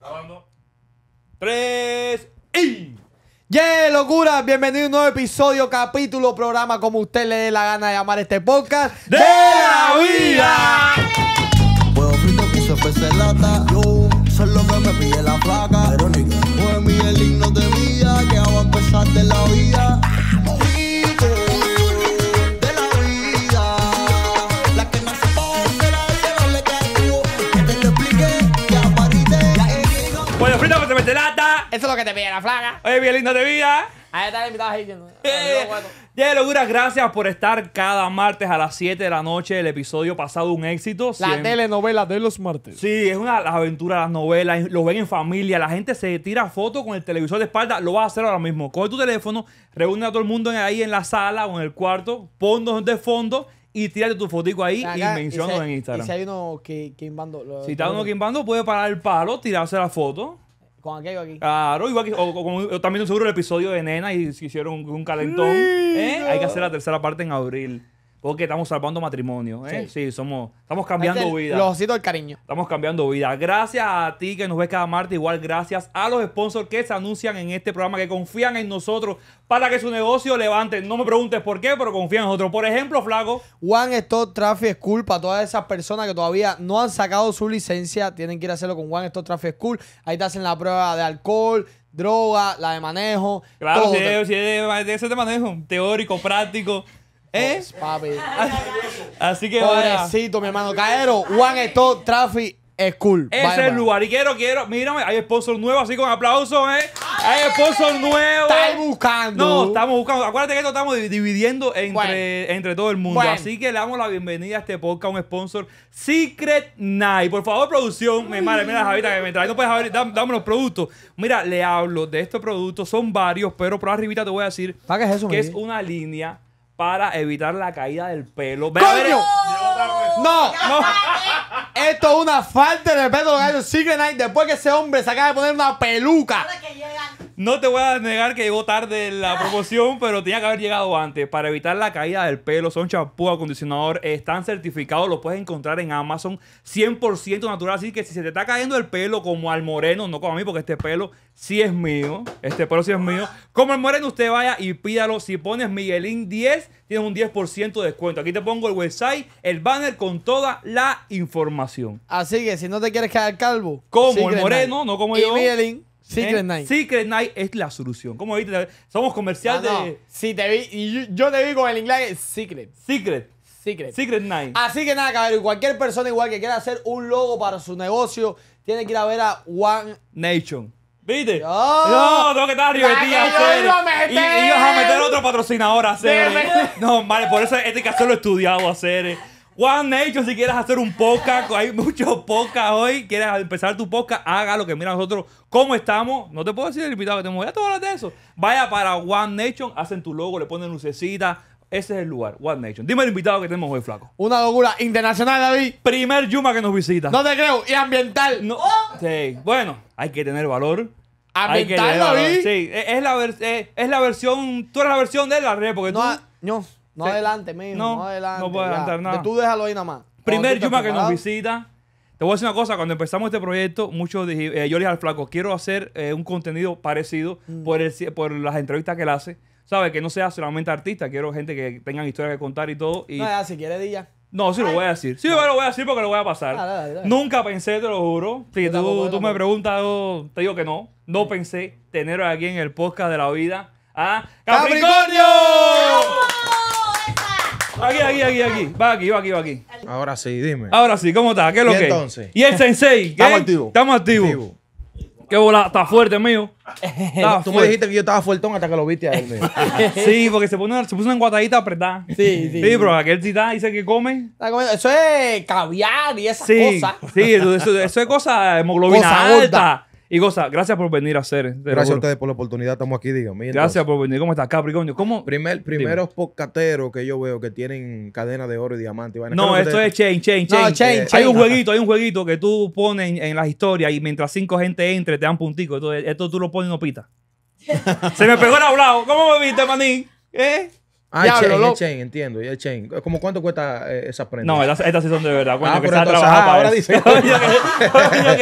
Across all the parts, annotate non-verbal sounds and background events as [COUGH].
Grabando. Tres y. ¡Yeah, locura! Bienvenido a un nuevo episodio, capítulo, programa, como usted le dé la gana de llamar este podcast ¡De la vida! Huevo frito puse pese lata Yo soy lo que me pide la flaca Verónica Pues mi el himno de vida Que va a empezar de la vida lo que te pide la flaga. Oye, bien lindo de vida. Ahí está el invitado. Ya, locuras, gracias por estar cada martes a las 7 de la noche. El episodio pasado un éxito. La Siempre- telenovela de los martes. Sí, es una las aventuras, las novelas, lo ven en familia, la gente se tira fotos con el televisor de espalda, lo vas a hacer ahora mismo. Coge tu teléfono, reúne a todo el mundo en- ahí en la sala o en el cuarto, ponnos de fondo y tírate tu fotico ahí Acá, y mencionanos en Instagram. Y si hay uno que, que invando. lo- Si está uno quimbando, puede parar el palo, tirarse la foto. Con aquello aquí. Claro, igual que, o, o o también seguro el episodio de Nena y se hicieron un, un calentón. ¿eh? Hay que hacer la tercera parte en abril. Porque estamos salvando matrimonio. ¿eh? Sí, somos, estamos cambiando Este, vida. Los ositos del cariño. Estamos cambiando vida. Gracias a ti que nos ves cada martes. Igual gracias a los sponsors que se anuncian en este programa, que confían en nosotros para que su negocio levante. No me preguntes por qué, pero confían en nosotros. Por ejemplo, Flaco. One Stop Traffic School para todas esas personas que todavía no han sacado su licencia, tienen que ir a hacerlo con One Stop Traffic School. Ahí te hacen la prueba de alcohol, droga, la de manejo. Claro, todo. si es, si es de, manejo. Teórico, práctico. ¿Eh? Papi. [LAUGHS] Así que vaya. Pobrecito, mi hermano. Caero, One Stop Traffic School. Ese Vaya, es el lugar. Y quiero, quiero, mírame, hay sponsor nuevo, así con aplausos, ¿eh? Hay sponsor nuevo. Estáis buscando. No, estamos buscando. Acuérdate que esto estamos di- dividiendo entre, Bueno. entre todo el mundo. Bueno. Así que le damos la bienvenida a este podcast, un sponsor Secret Night. Por favor, producción, me madre, mira, Javita, que me trae. No puedes abrir, dame, dame los productos. Mira, le hablo de estos productos, son varios, pero por arribita te voy a decir ¿Para qué es eso, que es una línea para evitar la caída del pelo. Ve a ver- ¡Coño! No, no. Esto es una falta de respeto lo que ha hecho Secret Night después que ese hombre se acaba de poner una peluca. No te voy a negar que llegó tarde la promoción, pero tenía que haber llegado antes. Para evitar la caída del pelo, son champú, acondicionador, están certificados, los puedes encontrar en Amazon, 100% natural. Así que si se te está cayendo el pelo como al moreno, no como a mí, porque este pelo sí es mío, este pelo sí es mío. Como al moreno, usted vaya y pídalo. Si pones Miguelín 10, tienes un 10% de descuento. Aquí te pongo el website, el banner con toda la información. Así que si no te quieres quedar calvo, Como el moreno, no como y yo. Miguelín, Secret ¿Eh? Night. Secret Night es la solución. Como viste, somos comercial Ah, no. de Si te vi, y yo, yo te vi con el inglés Secret. Secret. Secret. Secret Night. Así que nada, cabrón, cualquier persona igual que quiera hacer un logo para su negocio, tiene que ir a ver a One. Nation. ¿Viste? No, tengo que estar La divertida. que yo iba a meter. Y, y ibas a meter otro patrocinador a hacer. Debe- No, vale, por eso este que hacerlo estudiado a hacer. One Nation, si quieres hacer un podcast, hay muchos podcasts hoy, quieres empezar tu podcast, haga lo que mira nosotros, cómo estamos. No te puedo decir el invitado que tenemos, ya te hablar de eso. Vaya para One Nation, hacen tu logo, le ponen lucecita. Ese es el lugar, One Nation. Dime el invitado que tenemos hoy, flaco. Una locura internacional, David. Primer Yuma que nos visita. No te creo. Y ambiental. No, sí. Bueno, hay que tener valor. Ambiental. David. Sí, es es la, ver- es es la versión. Tú eres la versión de la red, porque No, tú. no, no Sí. adelante, mijo. No, No, adelante. no puedo adelantar nada. Tú déjalo ahí nada más. Primer Yuma que nos visita. Te voy a decir una cosa, cuando empezamos este proyecto, muchos dije, eh, yo le dije al flaco, quiero hacer eh, un contenido parecido Mm. por, el, por las entrevistas que él hace. ¿Sabes? Que no sea solamente artista, quiero gente que tengan historias que contar y todo. Y, No, ya, si quieres, di ya. No, sí lo voy a decir. Sí, yo lo voy a decir porque lo voy a pasar. Dale, dale, dale. Nunca pensé, te lo juro. Si tampoco, tú, tú me preguntas, te digo que no. No pensé tener aquí en el podcast de la vida a ¡Capricornio! Aquí, aquí, aquí, aquí. Va aquí, va aquí, va aquí. Ahora sí, dime. Ahora sí, ¿cómo está? ¿Qué es lo ¿Y que? entonces? ¿Y el sensei? ¿Qué? Estamos activos. Estamos activos. Activo. Qué bola, está fuerte, mío. [LAUGHS] Está Tú me fuerte. dijiste que yo estaba fuertón hasta que lo viste a él. mío. [LAUGHS] Sí, porque se, pone, se puso una enguatadita apretada. Sí, sí. Sí, pero aquel tita dice que come. Está comiendo- Eso es caviar y esas Sí, cosas. sí, eso, eso- eso es cosa, hemoglobina Cosa gorda. alta. Y cosa, gracias por venir a hacer. Gracias a ustedes por la oportunidad. Estamos aquí, dígame. Y Gracias por venir. ¿Cómo estás, Capricornio? ¿Cómo? Primer, primeros podcasteros que yo veo que tienen cadena de oro y diamante. y vaina. No, ¿Qué es lo esto es chain, chain, No, chain. chain, Eh, chain. Hay un jueguito, hay un jueguito que tú pones en, en las historias y mientras cinco gente entre te dan puntico. Entonces, esto tú lo pones y no pita. [LAUGHS] Se me pegó el hablado. ¿Cómo me viste, manín? ¿Eh? Ah, el chain, el chain, entiendo. y El chain. ¿Cómo cuánto cuesta eh, esa prenda? No, estas, estas sí son de verdad. Coño, Ah, que se ha trabajado ah, para ahora eso. dice- [LAUGHS] Coño,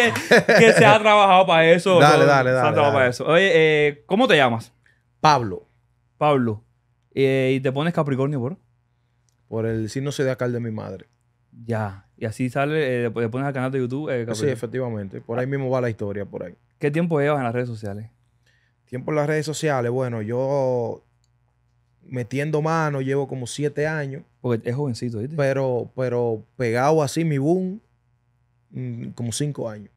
que, se ha trabajado para eso. Dale, coño, dale, Se ha dale, trabajado dale. para eso. Oye, eh, ¿cómo te llamas? Pablo, Pablo. Eh, y te pones Capricornio, por. por el signo zodiacal de mi madre. Ya. Y así sale, eh, le pones al canal de YouTube. eh, Sí, efectivamente. Por ahí mismo va la historia, por ahí. ¿Qué tiempo llevas en las redes sociales? Tiempo en las redes sociales, bueno, yo metiendo mano llevo como siete años, Porque es jovencito, ¿viste? pero, pero pegado así mi boom, mm, como cinco años.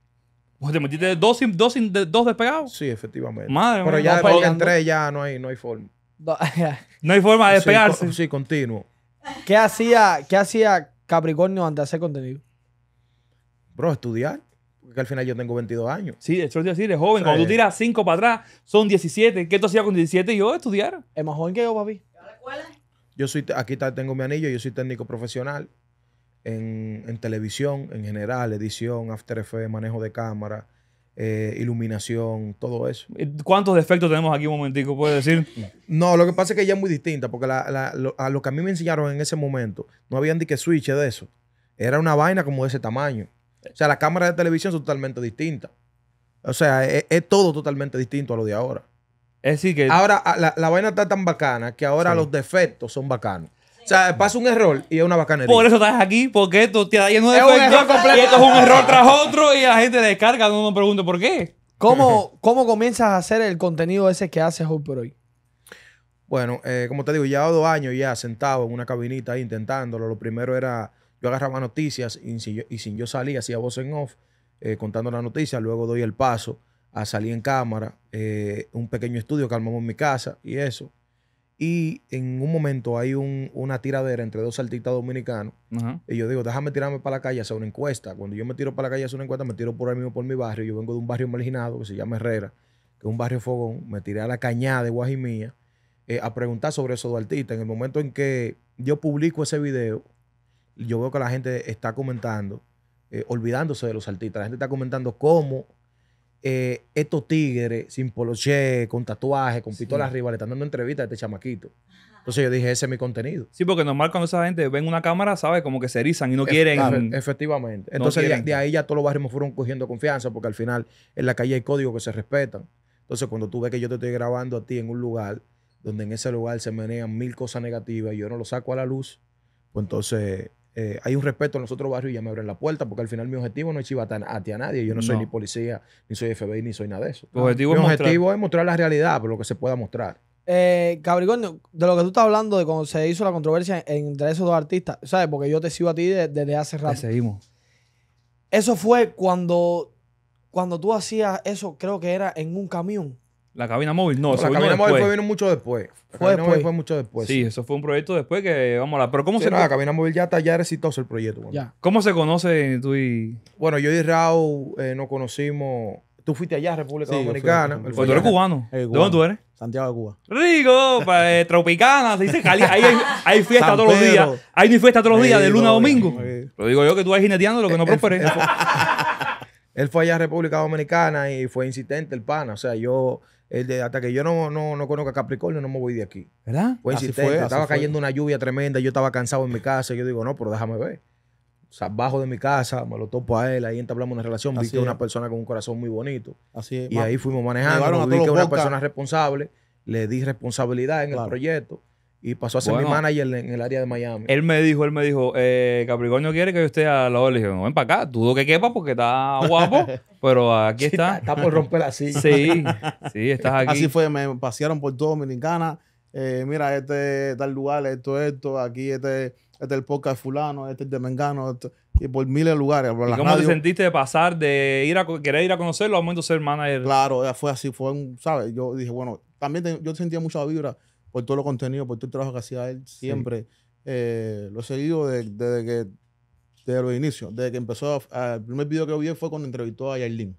¿Te metiste dos, despegados? Sí, efectivamente. Madre pero mía. ya no después que entré ya no hay, no hay forma. No, [LAUGHS] No hay forma de Sí, despegarse. Sí, continuo. ¿Qué hacía, ¿Qué hacía Capricornio antes de hacer contenido? Bro, estudiar. Porque al final yo tengo 22 años. Sí, hecho, es decir, es joven. Cuando tú tiras cinco para atrás, son 17. ¿Qué tú hacías con 17? Y yo estudiar. Es más joven que yo, papi. Yo soy, aquí tengo mi anillo, yo soy técnico profesional en, en televisión, en general, edición, After Effects, manejo de cámara, eh, iluminación, todo eso. ¿Cuántos defectos tenemos aquí un momentico? ¿Puedes decir? [LAUGHS] No, lo que pasa es que ella es muy distinta, porque la- la- lo, a lo que a mí me enseñaron en ese momento, no habían ni que switch de eso. Era una vaina como de ese tamaño. O sea, las cámaras de televisión son totalmente distintas. O sea, es, es todo totalmente distinto a lo de ahora. Es decir, que Ahora, la, la vaina está tan bacana que ahora Sí. los defectos son bacanos. O sea, pasa un error y es una bacanería. por eso estás aquí, porque esto te da lleno de Es un error completo. Y esto es un error tras otro y la gente descarga. No me pregunto por qué. ¿Cómo, ¿Cómo comienzas a hacer el contenido ese que haces hoy por hoy? Bueno, eh, como te digo, ya dos años ya sentado en una cabinita ahí intentándolo. Lo primero era, yo agarraba noticias y sin yo, y sin yo salir, hacía voz en off, eh, contando las noticias. Luego doy el paso a salir en cámara, eh, un pequeño estudio que armamos en mi casa y eso. Y en un momento hay un- una tiradera entre dos artistas dominicanos. Y yo digo, déjame tirarme para la calle a hacer una encuesta. Cuando yo me tiro para la calle a hacer una encuesta, me tiro por ahí mismo por mi barrio. Yo vengo de un barrio marginado que se llama Herrera, que es un barrio fogón. Me tiré a la cañada de Guajimía eh, a preguntar sobre esos dos artistas. En el momento en que yo publico ese video, yo veo que la gente está comentando, eh, olvidándose de los artistas. La gente está comentando cómo eh, estos tigres sin poloché, con tatuajes, con pistolas arriba, le están dando entrevistas a este chamaquito. Entonces yo dije, ese es mi contenido. Sí, porque normal cuando esa gente ven una cámara, sabe como que se erizan y no quieren. efe- efectivamente. Entonces, quieren. de ahí ya todos los barrios me fueron cogiendo confianza porque al final en la calle hay códigos que se respetan. Entonces, cuando tú ves que yo te estoy grabando a ti en un lugar donde en ese lugar se menean mil cosas negativas y yo no lo saco a la luz, pues entonces eh, hay un respeto en los otros barrios y ya me abren la puerta porque al final mi objetivo no es chivatar a ti a nadie. Yo no, soy ni policía, ni soy FBI, ni soy nada de eso. Tu objetivo mi es mostrar. objetivo es mostrar la realidad, por lo que se pueda mostrar. Eh, de lo que tú estás hablando de cuando se hizo la controversia entre esos dos artistas, ¿sabes? Porque yo te sigo a ti de- desde hace Te rato. seguimos. Eso fue cuando, cuando tú hacías eso, creo que era en un camión. La cabina móvil, no, eso la cabina móvil después. fue vino mucho después. La Fue cabina móvil después. fue mucho después. sí, eso fue un proyecto después que vamos a hablar. Pero ¿cómo, Sí, se, no, la cabina móvil ya está, ya era exitoso el proyecto. bueno. Ya. ¿cómo se conoce tú y. Bueno, yo y Raúl eh, nos conocimos. Tú fuiste allá, República Sí, yo fui Pues Dominicana. a- Él tú eres cubano. Eh, ¿De cubano. dónde tú eres? Santiago de Cuba. Rico, pa- eh, tropicana, se dice cali. Ahí hay, hay [LAUGHS] fiesta San todos los días. No hay fiesta todos los días, de lunes a no, domingo. Lo digo yo que tú vas jineteando lo que no prosperé. él fue- Él fue allá a República Dominicana y fue insistente el pana. O sea, yo, él de- hasta que yo no, no, no conozca a Capricornio, no me voy de aquí. ¿Verdad? Fue Así fue, así estaba fue. cayendo una lluvia tremenda. Yo estaba cansado en mi casa. Yo digo, no, pero déjame ver. O sea, bajo de mi casa, me lo topo a él. Ahí entablamos una relación. Vi Así que es una persona con un corazón muy bonito. Así es. Y ahí fuimos manejando. Vi que una persona responsable. Le di responsabilidad en el proyecto. Y pasó a ser Bueno. mi manager en el área de Miami. Él me dijo, él me dijo, eh, Capricornio quiere que yo esté al lado. Le dije, no, ven para acá, dudo que quepa porque está guapo, [LAUGHS] pero aquí Sí, está. Está por romper la silla. Sí, sí, estás aquí. Así fue, me pasearon por toda Dominicana. Eh, mira, este tal lugar, esto, esto, aquí este, este es el podcast fulano, este es de Mengano, y por miles de lugares. Por ¿Y la cómo te sentiste de pasar de ir a querer ir a conocerlo a momento de ser manager? Claro, fue así, fue un, ¿sabes? Yo dije, bueno, también te- yo sentía mucha vibra por todo lo contenido, por todo el trabajo que hacía él siempre. Eh, lo he seguido de- desde que, desde los inicios, desde que empezó, a- el primer video que vi fue cuando entrevistó a Yailin.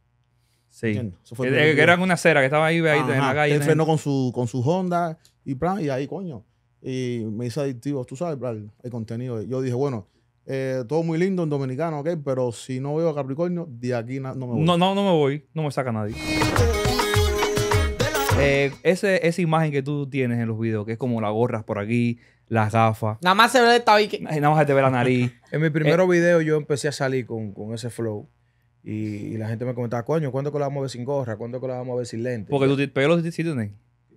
Sí. fue el Que, primer que video. era en una acera que estaba ahí, ahí en la calle. Él frenó con su, con su Honda y plan, y ahí, coño. Y me hizo adictivo, tú sabes, plan, el contenido. Yo dije, bueno, eh, todo muy lindo en dominicano, ok, pero si no veo a Capricornio, de aquí no me voy. No, no, no me voy, no me saca nadie. Eh, ese, esa imagen que tú tienes en los videos, que es como las gorras por aquí, las gafas, Nada más se ve el tabique. nada más se te ve la nariz. [LAUGHS] En mi Eh. primer video yo empecé a salir con, con ese flow. Y, y la gente me comentaba, coño, ¿cuándo que la vamos a ver sin gorra? ¿Cuándo que la vamos a ver sin lentes? Porque tú ti- pelos sí tienes.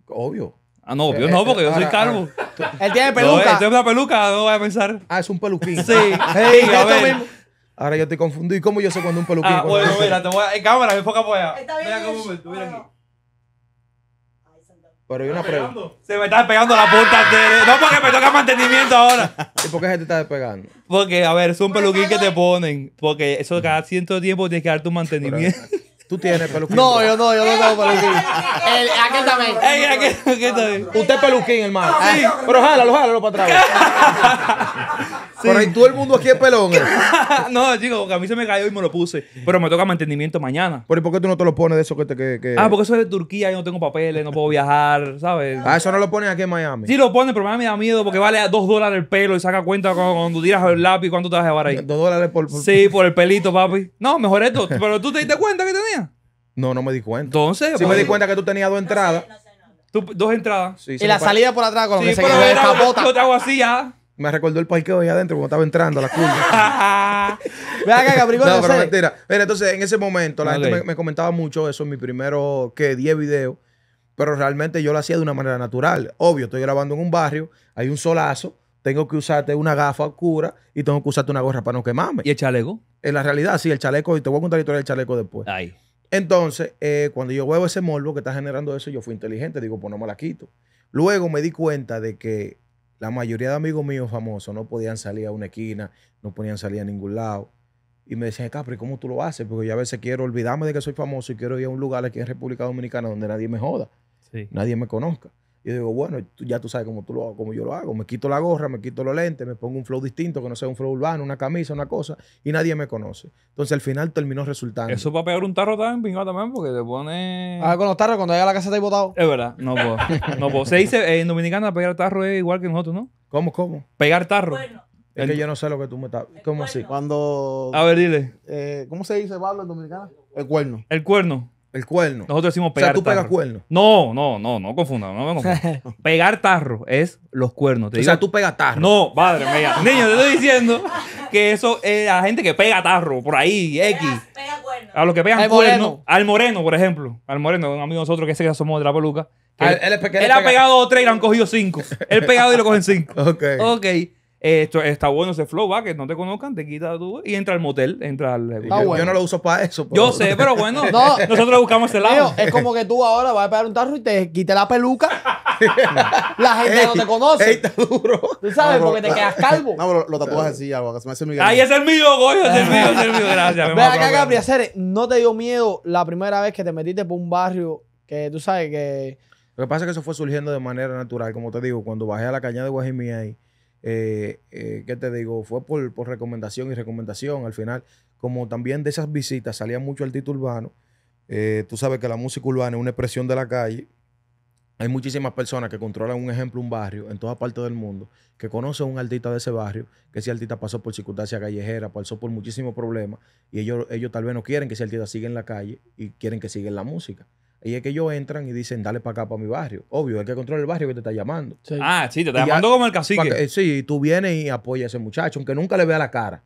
Obvio. Ah, no, yo Eh, no, porque yo soy calvo. [LAUGHS] Él tiene peluca. esto es una peluca, no voy a pensar. Ah, es un peluquín. Sí, [LAUGHS] sí, a ver. Ahora yo estoy confundido. ¿Y cómo yo sé cuando un peluquín? Ah, bueno, mira, te voy a... En cámara, me enfoca por allá. Está bien Mira cómo me mira aquí. Pero hay una pregunta. Se me está pegando la punta de... No, porque me toca mantenimiento ahora. ¿Y por qué se te está despegando? Porque, a ver, es un peluquín que te ponen. Porque eso cada cierto tiempo tienes que dar tu mantenimiento. Tú tienes [LAUGHS] peluquín. No, yo no, yo no tengo [LAUGHS] peluquín. El, aquel también. Usted es peluquín, hermano. Pero jálalo, jálalo para atrás. [LAUGHS] Pero ahí todo el mundo aquí es pelón. eh. [LAUGHS] no, chico, porque a mí se me cayó y me lo puse. Pero me toca mantenimiento mañana. Pero ¿y por qué tú no te lo pones de eso que te... Que, que- Ah, porque eso es de Turquía, yo no tengo papeles, no puedo viajar, ¿sabes? Ah, eso no lo ponen aquí en Miami. Sí lo ponen, pero a mí me da miedo porque vale a dos dólares el pelo y saca cuenta cuando, cuando tiras el lápiz cuánto te vas a llevar ahí. Dos dólares por... por- Sí, por el pelito, papi. No, mejor esto. Pero tú te diste cuenta que tenía. No, no me di cuenta. Entonces, Sí me di cuenta que tú tenías dos entradas. tú- dos entradas. Sí, Y la salida por atrás con lo Sí, que se pero era, yo te hago así ya. Me recordó el parqueo ahí adentro cuando estaba entrando a la curva. [LAUGHS] Ve acá, Capricornio. No, pero mentira. Mira, entonces en ese momento la gente me, me comentaba mucho eso en mi primero, que 10 videos, pero realmente yo lo hacía de una manera natural. Obvio, estoy grabando en un barrio, hay un solazo, tengo que usarte una gafa oscura y tengo que usarte una gorra para no quemarme. ¿Y el chaleco? En la realidad, sí, el chaleco, y te voy a contar la historia del chaleco después. Ahí. Entonces, eh, cuando yo veo ese morbo que está generando eso, yo fui inteligente, digo, pues no me la quito. Luego me di cuenta de que la mayoría de amigos míos famosos no podían salir a una esquina, no podían salir a ningún lado. Y me decían, Capri, ¿cómo tú lo haces? Porque yo a veces quiero olvidarme de que soy famoso y quiero ir a un lugar aquí en República Dominicana donde nadie me joda, Sí. nadie me conozca. Y yo digo, bueno, tú- ya tú sabes cómo, tú lo, cómo yo lo hago. Me quito la gorra, me quito los lentes, me pongo un flow distinto, que no sea un flow urbano, una camisa, una cosa, y nadie me conoce. Entonces al final terminó resultando. Eso para pegar un tarro también, pingado también, porque te pone. A ver, con los tarros, cuando llega a la casa está ahí botado. Es verdad, no puedo. No puedo. Se dice eh, en Dominicana pegar tarro es igual que nosotros, ¿no? ¿Cómo, cómo? Pegar tarro. Bueno, Es que yo no sé lo que tú me estás. ¿Cómo así? Cuando. A ver, dile. eh, ¿Cómo se dice Pablo en dominicana? El cuerno. El cuerno. El cuerno. Nosotros decimos o pegar sea, tú pegas tarro. cuerno. No, no, no, no confunda, no me confunda. [LAUGHS] pegar tarro es los cuernos. Te O digo- sea, tú pegas tarro. No, madre mía. Niño, te estoy diciendo que eso es la gente que pega tarro por ahí, X. pega, pega cuerno. A los que pegan cuernos. moreno. Al moreno, por ejemplo. Al moreno, un amigo de nosotros que ese que somos de la peluca. que él, él es pequeño, él ha pega- pegado tres y le han cogido cinco. Él pegado y lo cogen cinco. [LAUGHS] Ok. Ok. Esto, está bueno ese flow, va, que no te conozcan, te quita tú y entra al motel, entra al... Está yo, bueno. yo no lo uso para eso. Yo sé, pero bueno, [LAUGHS] No. nosotros buscamos ese Tío, lado. es como que tú ahora vas a pegar un tarro y te quite la peluca. [LAUGHS] la gente no te conoce. Ey, está duro. Tú sabes, No, porque te quedas calvo. No, pero los tatuajes sí, algo. Que se me hace mi Ahí es el mío, coño, es el mío, es el mío, gracias. me Ve va a acá. Gabriel, ¿no te dio miedo la primera vez que te metiste por un barrio que tú sabes que... Lo que pasa es que eso fue surgiendo de manera natural. Como te digo, cuando bajé a la cañada de Guajimía ahí, eh, eh, ¿qué te digo? Fue por, por recomendación y recomendación. Al final, como también de esas visitas salía mucho artista urbano, eh, tú sabes que la música urbana es una expresión de la calle. Hay muchísimas personas que controlan, un ejemplo, un barrio en toda parte del mundo, que conocen a un artista de ese barrio, que ese artista pasó por circunstancias callejeras, pasó por muchísimos problemas, y ellos, ellos tal vez no quieren que ese artista siga en la calle y quieren que siga en la música. Y es que ellos entran y dicen, dale para acá, para mi barrio. Obvio, el que controla el barrio que te está llamando. Ah, sí, te está Y ya- llamando como el cacique. que- eh, sí, tú vienes y apoyas a ese muchacho, aunque nunca le vea la cara.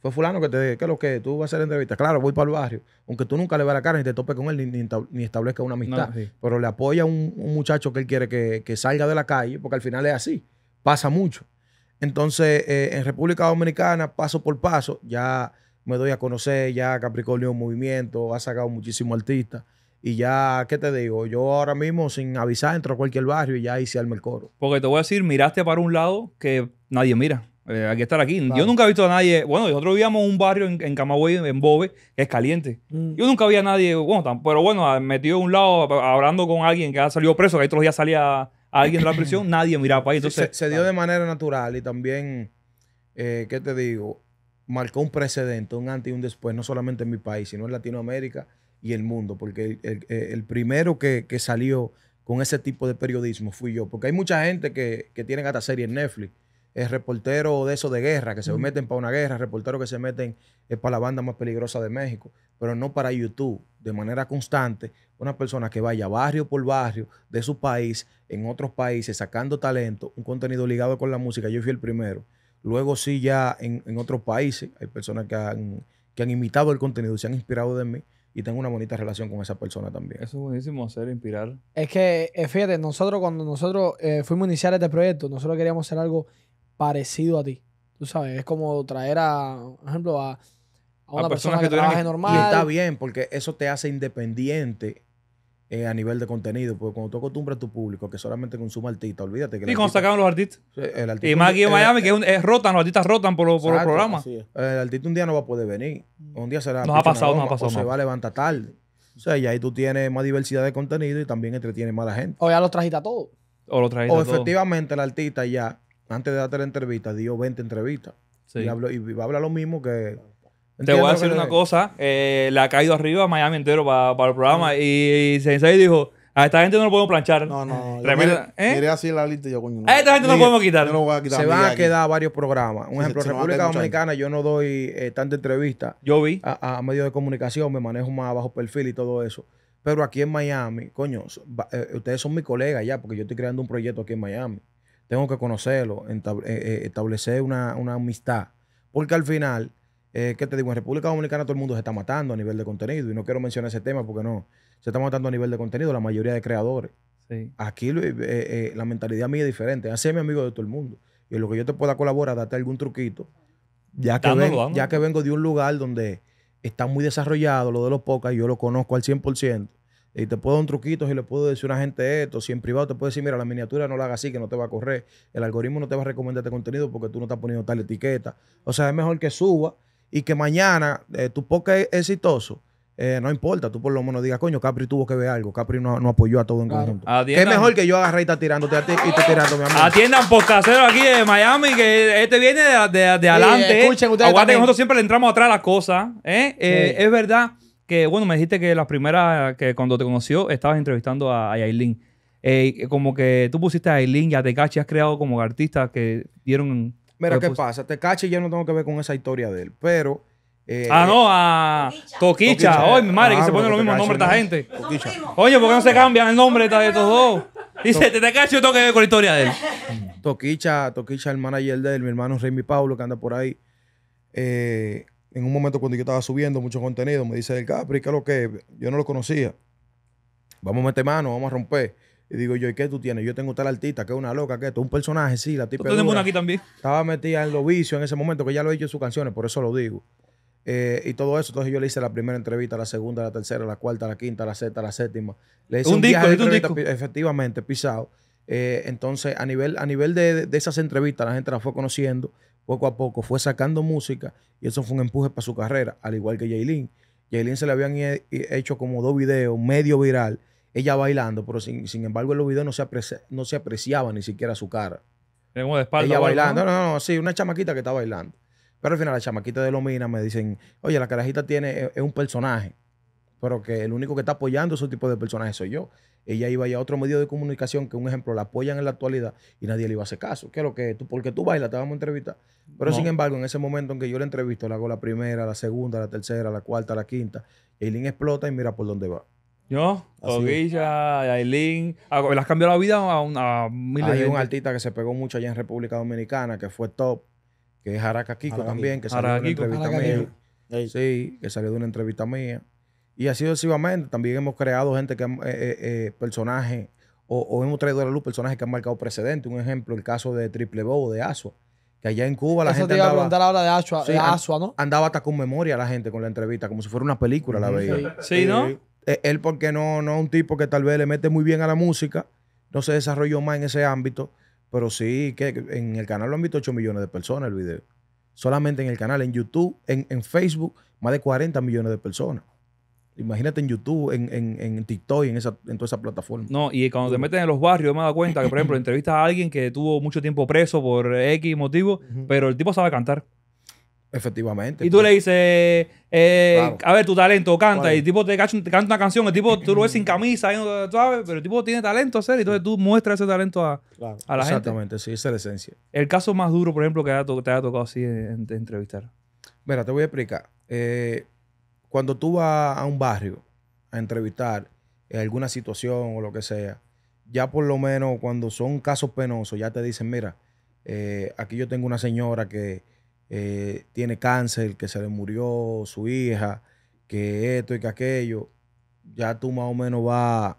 Fue fulano que te ¿qué es lo que? Tú vas a hacer entrevista. Claro, voy para el barrio. Aunque tú nunca le veas la cara ni te topes con él ni, ni establezca una amistad. No, sí. Pero le apoya a un, un muchacho que él quiere que, que salga de la calle, porque al final es así. Pasa mucho. Entonces, eh, en República Dominicana, paso por paso, ya me doy a conocer, ya Capricornio es un movimiento, ha sacado muchísimos artistas. Y ya, ¿qué te digo? Yo ahora mismo, sin avisar, entro a cualquier barrio y ya ahí se arma el coro. Porque te voy a decir, miraste para un lado que nadie mira. Eh, hay que estar aquí. Yo nunca he visto a nadie. Bueno, nosotros vivíamos en un barrio en, en Camagüey, en Bobe, que es caliente. Mm. Yo nunca vi a nadie, bueno, tan- pero bueno, metido en un lado, hablando con alguien que ha salido preso, que ahí todos los días salía alguien de la prisión, [CLEARS THROAT] nadie miraba para ahí. Entonces, se, se dio de manera natural y también, eh, ¿qué te digo? Marcó un precedente, un antes y un después, no solamente en mi país, sino en Latinoamérica y el mundo, porque el, el- el primero que, que salió con ese tipo de periodismo fui yo, porque hay mucha gente que, que tiene hasta serie en Netflix. Eh, reporteros de esos de guerra, que se meten para una guerra, reporteros que se meten eh, para la banda más peligrosa de México, pero no para YouTube, de manera constante, una persona que vaya barrio por barrio de su país, en otros países, sacando talento, un contenido ligado con la música, yo fui el primero. Luego sí ya en, en otros países hay personas que han, que han imitado el contenido, se han inspirado de mí y tengo una bonita relación con esa persona también. Eso es buenísimo hacer, inspirar. Es que, eh, fíjate, nosotros cuando nosotros eh, fuimos a iniciar este proyecto, nosotros queríamos hacer algo parecido a ti. Tú sabes, es como traer a, por ejemplo, a, a una persona que que, trabaje que- Y normal. está bien, porque eso te hace independiente eh, a nivel de contenido. Porque cuando tú acostumbras a tu público que solamente consuma artistas, olvídate que Y cuando artista- sacaban los artistas. el artista Y más aquí en el- Miami, que es, un- es rotan, los artistas rotan por, los- por los programas. El artista un día no va a poder venir. Un día será. Nos ha pasado, nos ha pasado, O se va a levantar tarde. O sea, y ahí tú tienes más diversidad de contenido y también entretienes más a la gente. O ya los trajiste a todos. O lo trajiste O todo. efectivamente el artista ya, antes de darte la entrevista, dio 20 entrevistas. Sí. Y, habló- y va a hablar lo mismo que. Te voy a decir una cosa. eh, le ha caído arriba a Miami entero para el programa. Y, y Sensei dijo, a esta gente no lo podemos planchar. No, no, no. Tremenda- miré, ¿eh? miré así la lista y yo, coño. A esta gente no lo podemos quitar. Yo no voy a quitar Se van a aquí. quedar varios programas. Un Sí, ejemplo, se- se van a República Dominicana, yo no doy eh, tanta entrevista Yo vi. a, a medios de comunicación, me manejo más bajo perfil y todo eso. Pero aquí en Miami, coño, so- va- eh, ustedes son mis colegas ya, porque yo estoy creando un proyecto aquí en Miami. Tengo que conocerlo, entab- establecer una, una amistad. Porque al final, eh, ¿qué te digo? En República Dominicana todo el mundo se está matando a nivel de contenido. Y no quiero mencionar ese tema porque no. Se está matando a nivel de contenido la mayoría de creadores. Sí. Aquí eh, eh, la mentalidad mía es diferente. Hacerme amigo de todo el mundo. Y lo que yo te pueda colaborar, darte algún truquito. Ya que, Dándolo, ven- dándolo. ya que vengo de un lugar donde está muy desarrollado lo de los podcasts, yo lo conozco al 100%. Y te puedo dar un truquito si le puedo decir a una gente esto. Si en privado te puedo decir, mira, la miniatura no la hagas así, que no te va a correr. El algoritmo no te va a recomendar este contenido porque tú no estás poniendo tal etiqueta. O sea, es mejor que suba y que mañana eh, tu podcast es exitoso. eh, no importa, tú por lo menos digas, coño, Capri tuvo que ver algo. Capri no, no apoyó a todo en Claro. conjunto. Atiendan- Qué mejor que yo agarre y está tirándote a ti y te tirándome a mí. Atiendan podcasteros aquí de Miami, que este viene de, de- de adelante. escuchen ustedes Aguanten, también. nosotros siempre le entramos atrás a las cosas. ¿eh? Eh, Sí. Es verdad que, bueno, me dijiste que las primeras, que cuando te conoció, estabas entrevistando a, a Yailin. Eh, como que tú pusiste a Yailin y a Tecachi, has creado como artistas que dieron... Mira, ¿qué pus- pasa? Tecachi yo no tengo que ver con esa historia de él, pero... eh, Ah, no, a Toquicha. Ay, mi madre, que Ah, se ponen porque los mismos nombres esta gente. Toquicha. Oye, ¿por qué no se cambian el nombre de estos dos? [LAUGHS] Dice, Tecachi yo tengo que ver con la historia de él. [LAUGHS] Toquicha, Toquicha, el manager de él, mi hermano Remy Paulo, que anda por ahí. eh, en un momento cuando yo estaba subiendo mucho contenido, me dice el Capri, ¿qué es lo que? es?". Yo no lo conocía. Vamos a meter mano, vamos a romper. Y digo yo, ¿y qué tú tienes? Yo tengo tal artista, que es una loca, que esto, un personaje, sí, la tipa. Tenemos una aquí también. Estaba metida en los vicios en ese momento, que ya lo he dicho en sus canciones, por eso lo digo. Eh, y todo eso, entonces yo le hice la primera entrevista, la segunda, la tercera, la cuarta, la quinta, la sexta, la séptima. Le hice Un un, disco, de un disco. efectivamente, pisado. Eh, entonces, a nivel, a nivel de, de esas entrevistas, la gente la fue conociendo poco a poco, fue sacando música y eso fue un empuje para su carrera, al igual que Jaylin. Jaylin se le habían he- hecho como dos videos, medio viral, ella bailando, pero sin, sin embargo en los videos no se, aprecia- no se apreciaba ni siquiera su cara de espalda. ella bailando. ¿no? No, no, sí, una chamaquita que está bailando. Pero al final la chamaquita de Lomina me dicen, oye, la carajita tiene, es, es un personaje, pero que el único que está apoyando ese tipo de personajes soy yo. Ella iba ya a otro medio de comunicación que, un ejemplo, la apoyan en la actualidad y nadie le iba a hacer caso. ¿Qué es lo que tú? Porque tú bailas, te vamos a entrevistar. Pero No. sin embargo, en ese momento en que yo la entrevisto, le hago la primera, la segunda, la tercera, la cuarta, la quinta, Eileen explota y mira por dónde va. Toguilla, Yailin. Ah, ¿Le has cambiado la vida a, un- a miles Hay de un gente? artista que se pegó mucho allá en República Dominicana, que fue top, que es Jaraca Kiko Jaraca también, Kiko. que salió de una Kiko. entrevista Jaraca mía. Kiko. Sí, que salió de una entrevista mía. Y así sucesivamente. También hemos creado gente que eh, eh, eh, personajes, o, o hemos traído a la luz personajes que han marcado precedentes. Un ejemplo, el caso de Triple Bow, de Asua. Que allá en Cuba la Eso gente te iba a andaba, preguntar ahora de Asua, Sí, de Asua, ¿no? andaba hasta con memoria la gente con la entrevista, como si fuera una película, la veía. Sí, ¿no? Sí. Eh, Él porque no, no es un tipo que tal vez le mete muy bien a la música, no se desarrolló más en ese ámbito, pero sí que en el canal lo han visto 8 millones de personas el video. Solamente en el canal, en YouTube, en, en Facebook, más de 40 millones de personas. Imagínate en YouTube, en, en, en TikTok y en, esa, en toda esa plataforma. No, y cuando te metes en los barrios, yo me he dado cuenta que, por ejemplo, [LAUGHS] entrevistas a alguien que tuvo mucho tiempo preso por X motivo, pero el tipo sabe cantar. Efectivamente. Y tú le dices, eh, Claro. a ver, tu talento, canta. Claro. Y el tipo te, canta una canción, el tipo [CLEARS THROAT] tú lo ves sin camisa, ¿sabes? Pero el tipo tiene talento a hacer, y entonces tú muestras ese talento a, Claro. a la gente. Exactamente, sí, esa es la esencia. El caso más duro, por ejemplo, que te haya tocado así en, en entrevistar. Mira, te voy a explicar. Eh, cuando tú vas a un barrio a entrevistar en alguna situación o lo que sea, ya por lo menos cuando son casos penosos, ya te dicen, mira, eh, aquí yo tengo una señora que eh, tiene cáncer, que se le murió su hija, que esto y que aquello, ya tú más o menos vas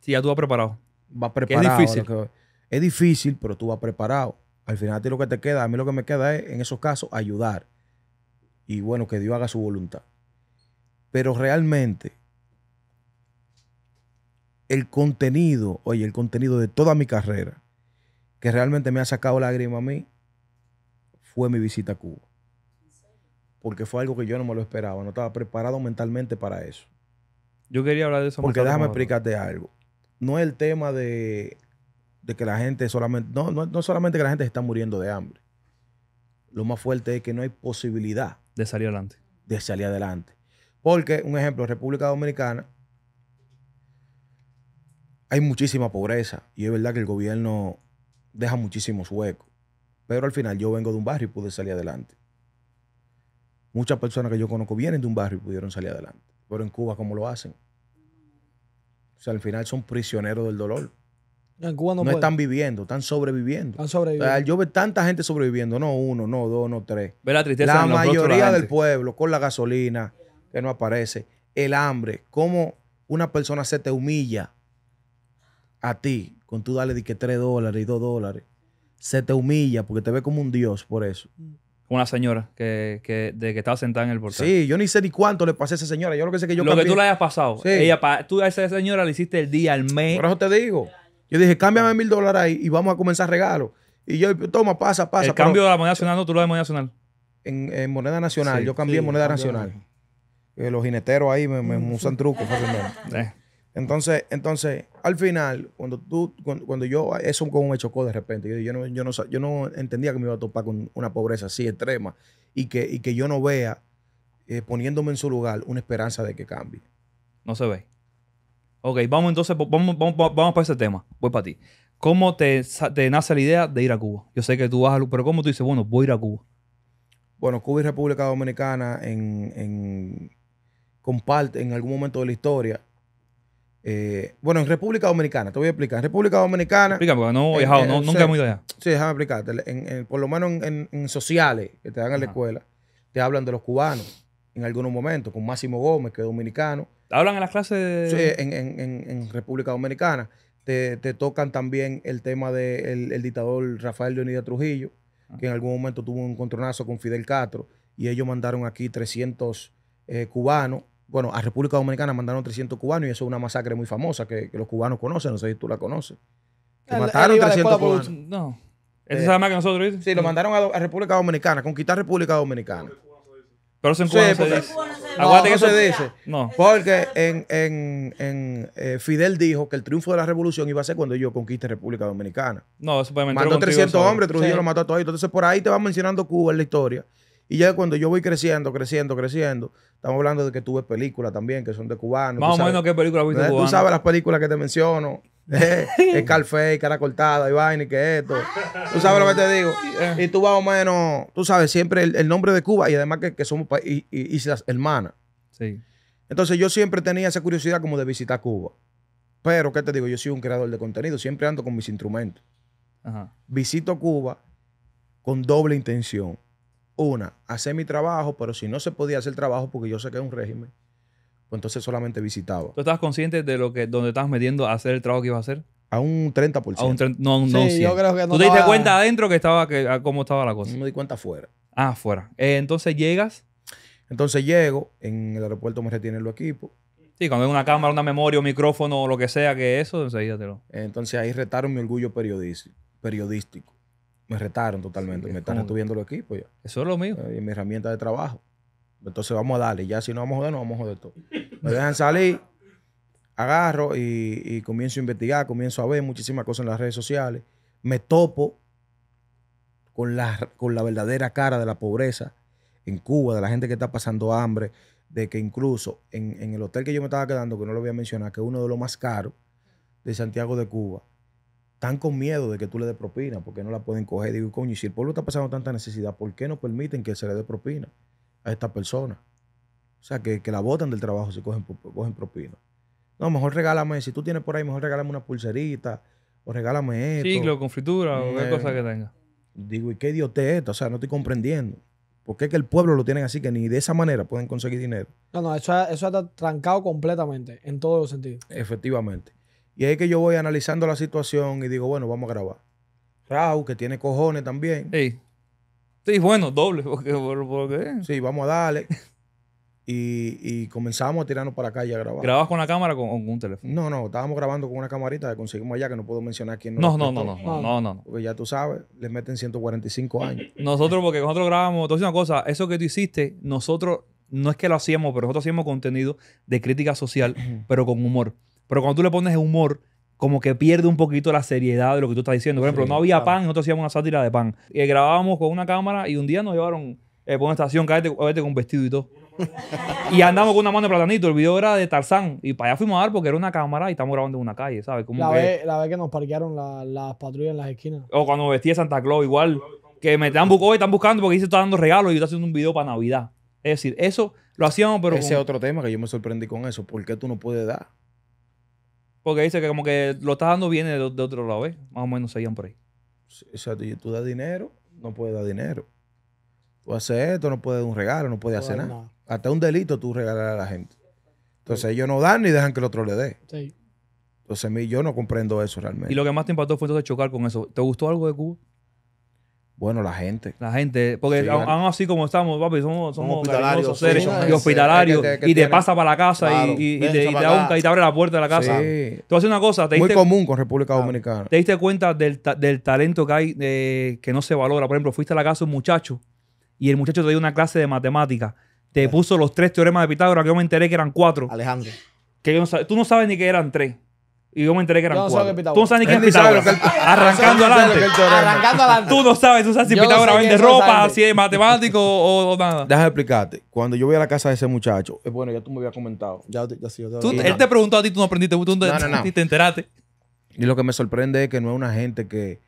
Sí, ya tú has preparado. va preparado. lo difícil. que- es difícil, pero tú vas preparado. Al final a ti lo que te queda, a mí lo que me queda es, en esos casos, ayudar. Y bueno, que Dios haga su voluntad. Pero realmente, el contenido, oye, el contenido de toda mi carrera, que realmente me ha sacado lágrimas a mí, fue mi visita a Cuba. Porque fue algo que yo no me lo esperaba, no estaba preparado mentalmente para eso. Yo quería hablar de eso. Porque déjame explicarte algo. No es el tema de, de que la gente solamente, no, no, no solamente que la gente se está muriendo de hambre. Lo más fuerte es que no hay posibilidad De salir adelante. de salir adelante. Porque, un ejemplo, República Dominicana hay muchísima pobreza y es verdad que el gobierno deja muchísimos huecos. Pero al final yo vengo de un barrio y pude salir adelante. Muchas personas que yo conozco vienen de un barrio y pudieron salir adelante. Pero en Cuba, ¿cómo lo hacen? O sea, al final son prisioneros del dolor. En Cuba no, No, están viviendo, están sobreviviendo. Están O sobreviviendo. sea, yo veo tanta gente sobreviviendo, no uno, no dos, no tres. Ve la tristeza La en mayoría del pueblo, con la gasolina que no aparece, el hambre, cómo una persona se te humilla a ti, con tú darle de que 3 dólares y 2 dólares, se te humilla porque te ve como un dios por eso. Una señora que, que, de que estaba sentada en el portal. Sí, yo ni sé ni cuánto le pasé a esa señora. Yo lo que sé que yo lo que tú le hayas pasado. Sí. Ella, pa- tú a esa señora le hiciste el día, el mes. Por eso te digo. Yo dije, cámbiame mil dólares ahí y vamos a comenzar regalo. Y yo, toma, pasa, pasa. el pero cambio de la moneda nacional, no, tú lo de moneda nacional. en, en moneda nacional, Sí, yo cambié sí, en moneda nacional. Eh, los jineteros ahí me, me usan trucos fácilmente. Eh, Entonces, entonces, al final, cuando tú, cuando, cuando yo, eso como me chocó de repente, yo, yo no, yo, no, yo no entendía que me iba a topar con una pobreza así extrema y que, y que yo no vea, eh, poniéndome en su lugar, una esperanza de que cambie. no se ve. Ok, vamos entonces, vamos, vamos, vamos para ese tema. Voy para ti. ¿Cómo te, nace la idea de ir a Cuba? Yo sé que tú vas a... Pero ¿cómo tú dices, bueno, voy a ir a Cuba? Bueno, Cuba y República Dominicana en, en, comparte en algún momento de la historia. Eh, bueno, en República Dominicana, te voy a explicar. En República Dominicana, Explícame, porque no he viajado, no, nunca hemos ido allá. Sí, déjame explicarte. En- en- por lo menos en, sociales que te dan en la escuela, te hablan de los cubanos en algunos momentos, con Máximo Gómez, que es dominicano. ¿Hablan en las clases de...? Sí, en, República Dominicana. Te, te tocan también el tema del el dictador Rafael Leonidas Trujillo, que en algún momento tuvo un encontronazo con Fidel Castro, y ellos mandaron aquí 300 eh, cubanos. Bueno, a República Dominicana mandaron 300 cubanos, y eso es una masacre muy famosa que, que los cubanos conocen, no sé si tú la conoces. Que mataron él iba a la 300 escuela por cubanos. No. Ese Eh, sabe más que nosotros, ¿viste? Sí, lo mandaron a, a República Dominicana, conquistar República Dominicana. Pero eso en Sí, Cuba no se dice. No, Acuérdate que no se eso- dice. No. Porque en, en- en, eh, Fidel dijo que el triunfo de la revolución iba a ser cuando ellos conquisten República Dominicana. No, eso puede mentir Mandó contigo 300 solo. hombres, Trujillo Sí. lo mató a todos. Entonces por ahí te van mencionando Cuba en la historia. Y ya cuando yo voy creciendo, creciendo, creciendo, estamos hablando de que tuve películas también que son de cubanos. Más o menos qué película viste Eh, Tú sabes las películas que te menciono. [LAUGHS] Eh, Scarface, cara cortada, y vaina y que esto. Tú sabes lo que te digo. Y tú más o menos, tú sabes siempre el, el nombre de Cuba y además que, que somos islas hermanas. Sí. Entonces yo siempre tenía esa curiosidad como de visitar Cuba. Pero, ¿qué te digo? Yo soy un creador de contenido, siempre ando con mis instrumentos. Ajá. Visito Cuba con doble intención. Una, hacer mi trabajo, pero si no se podía hacer trabajo porque yo sé que es un régimen, pues entonces solamente visitaba. ¿Tú estabas consciente de lo que donde estabas metiendo a hacer el trabajo que ibas a hacer? A un 30%. A un no, a un- Sí, no un yo 100. creo que no ¿Tú te diste cuenta adentro que estaba que, a cómo estaba la cosa? No me di cuenta afuera. Ah, afuera. Eh, entonces llegas. Entonces llego, en el aeropuerto me retienen los equipos. Sí, cuando hay una cámara, una memoria, un micrófono o lo que sea que eso, enseguida te lo. Entonces ahí retaron mi orgullo periodístico. Me retaron totalmente. Sí, me es están como- retuviendo los equipos ya. Eso es lo mío. eh, y mi herramienta de trabajo. Entonces vamos a darle. Ya si no vamos a joder, no vamos a joder todo. Me dejan salir, agarro y, y comienzo a investigar, comienzo a ver muchísimas cosas en las redes sociales. Me topo con la, con la verdadera cara de la pobreza en Cuba, de la gente que está pasando hambre, de que incluso en, en el hotel que yo me estaba quedando, que no lo voy a mencionar, que es uno de los más caros de Santiago de Cuba, están con miedo de que tú le des propina porque no la pueden coger. Digo, coño, y si el pueblo está pasando tanta necesidad, ¿por qué no permiten que se le dé propina a esta persona? O sea, que, que la botan del trabajo si cogen, cogen propina. No, mejor regálame, si tú tienes por ahí, mejor regálame una pulserita o regálame esto. Ciclo, con fritura o qué Eh. cosa que tenga. Digo, ¿y qué idiotez es esta? O sea, no estoy comprendiendo. ¿Por qué que el pueblo lo tienen así que ni de esa manera pueden conseguir dinero? No, no, eso, eso está trancado completamente, en todos los sentidos. Efectivamente. Y ahí que yo voy analizando la situación y digo, bueno, vamos a grabar. Raúl, que tiene cojones también. Sí. Sí, bueno, doble. Porque, por- porque Sí, vamos a darle. Y, y comenzamos a tirarnos para la calle a grabar. grabas con la cámara o con, un teléfono. no, no, estábamos grabando con una camarita que conseguimos allá, que no puedo mencionar quién No, no, no, no, no, no, no. Porque ya tú sabes, le meten 145 años. Nosotros, porque nosotros grabamos, decir una cosa, eso que tú hiciste, nosotros no es que lo hacíamos, pero nosotros hacíamos contenido de crítica social, pero con humor. Pero cuando tú le pones humor, como que pierde un poquito la seriedad de lo que tú estás diciendo. Por ejemplo, Sí, no había claro. pan, nosotros hacíamos una sátira de pan. Y grabábamos con una cámara y un día nos llevaron eh, por una estación, cállate, con vestido y todo. y andamos con una mano de platanito. El video era de Tarzán. Y para allá fuimos a dar porque era una cámara y estamos grabando en una calle, ¿sabes? Como La que- vez, la vez que nos parquearon la- las patrullas en las esquinas. o cuando me vestí de Santa Claus, igual. Que me están, bu- hoy están buscando porque dice está dando regalos y yo estoy haciendo un video para Navidad. Es decir, eso lo hacíamos, pero. Ese con- otro tema que yo me sorprendí con eso. ¿Por qué tú no puedes dar? Porque dice que como que lo estás dando bien de, de otro lado, ¿ves? Más o menos seguían por ahí. O sea, tú, tú das dinero, no puedes dar dinero. Tú haces esto, no puedes dar un regalo, no puedes No hacer nada. nada. Hasta un delito tú regalar a la gente. Entonces ellos no dan ni dejan que el otro le dé. Sí. Entonces a mí yo no comprendo eso realmente. Y lo que más te impactó fue entonces chocar con eso. ¿Te gustó algo de Cuba? Bueno, la gente. La gente, porque Sí, aún claro. así como estamos, papi, somos, somos hospitalarios, sí, seres y hospitalarios. que- que- que y te pasa para la casa y- Claro, y, y ven, te, y te y abre la puerta de la casa. Sí. A decir una cosa, te Muy diste, común con República Dominicana. te diste cuenta del, del talento que hay eh, que no se valora. Por ejemplo, fuiste a la casa de un muchacho y el muchacho te dio una clase de matemática. Te puso los tres teoremas de Pitágoras que yo me enteré que eran cuatro. Alejandro. Que yo no tú no sabes ni que eran tres. Y yo me enteré que eran no cuatro. que Tú no sabes ni qué Él es Pitágoras. Arrancando adelante. Arrancando adelante. Tú no sabes, tú sabes si Yo no Pitágoras sé vende quién ropa, si es matemático o, o nada. Déjame explicarte. Cuando yo voy a la casa de ese muchacho, eh, bueno, ya tú me habías comentado. Ya, ya sí, yo te Tú- y él te preguntó a ti, tú no aprendiste, tú no, No, no, no. ni [LAUGHS] te enteraste. Y lo que me sorprende es que no es una gente que,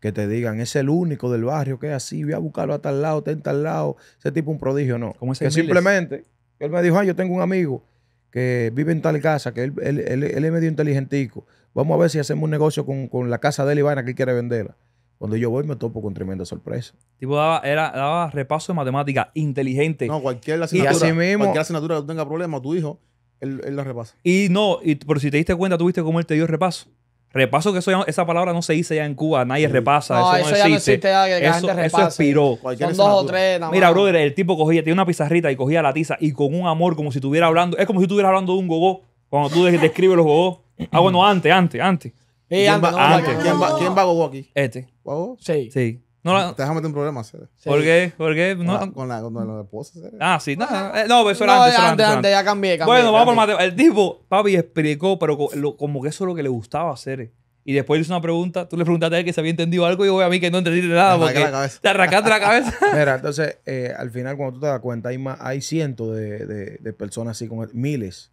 que te digan, es el único del barrio que es así, voy a buscarlo a tal lado, está en tal lado. Ese tipo es un prodigio, no. Como que Miles. simplemente, él me dijo, ah, yo tengo un amigo que vive en tal casa, que él, él, él- él es medio inteligentico. Vamos a ver si hacemos un negocio con, con la casa de él y vaina que él quiere venderla. Cuando yo voy me topo con tremenda sorpresa. Tipo, daba, era, daba repaso de matemática inteligente. No, cualquier asignatura, así mismo- cualquier asignatura que tú tengas problema, tu hijo, él, él la repasa. Y no, y por si te diste cuenta, tuviste cómo él te dio repaso. Repaso, que eso ya- esa palabra no se dice ya en Cuba, nadie repasa, No, eso, eso no ya no existe. existe ya, que la eso, gente eso expiró. Cualquier Son dos o tres. nada Mira, más. brother, el tipo cogía, tenía una pizarrita y cogía la tiza y con un amor como si estuviera hablando. Es como si estuvieras hablando de un gogó. Cuando tú de- describes los gogó. Ah, bueno, antes, antes, antes. Sí, ¿Quién, antes, va, no, antes. ¿quién, va, ¿Quién va a Gogo aquí? Este. ¿Gogo? Sí. Sí. No, la- Te dejas meter en problemas. ¿Por qué? ¿Por qué? Con, No, la, con, la, con la esposa. ¿sí? ah, sí. nada, eh, no, pero eso era No, antes. eso era antes, antes, antes, ya cambié. cambié Bueno, vamos por cambié. matemáticas. El tipo, papi, explicó, pero co- lo- como que eso es lo que le gustaba hacer. Y después le hizo una pregunta. Tú le preguntaste a él que se había entendido algo y yo a mí que no entendiste nada porque la cabeza. te arrancaste la cabeza. [LAUGHS] Mira, entonces, eh, al final, cuando tú te das cuenta, hay, más, hay cientos de, de- de personas así, como miles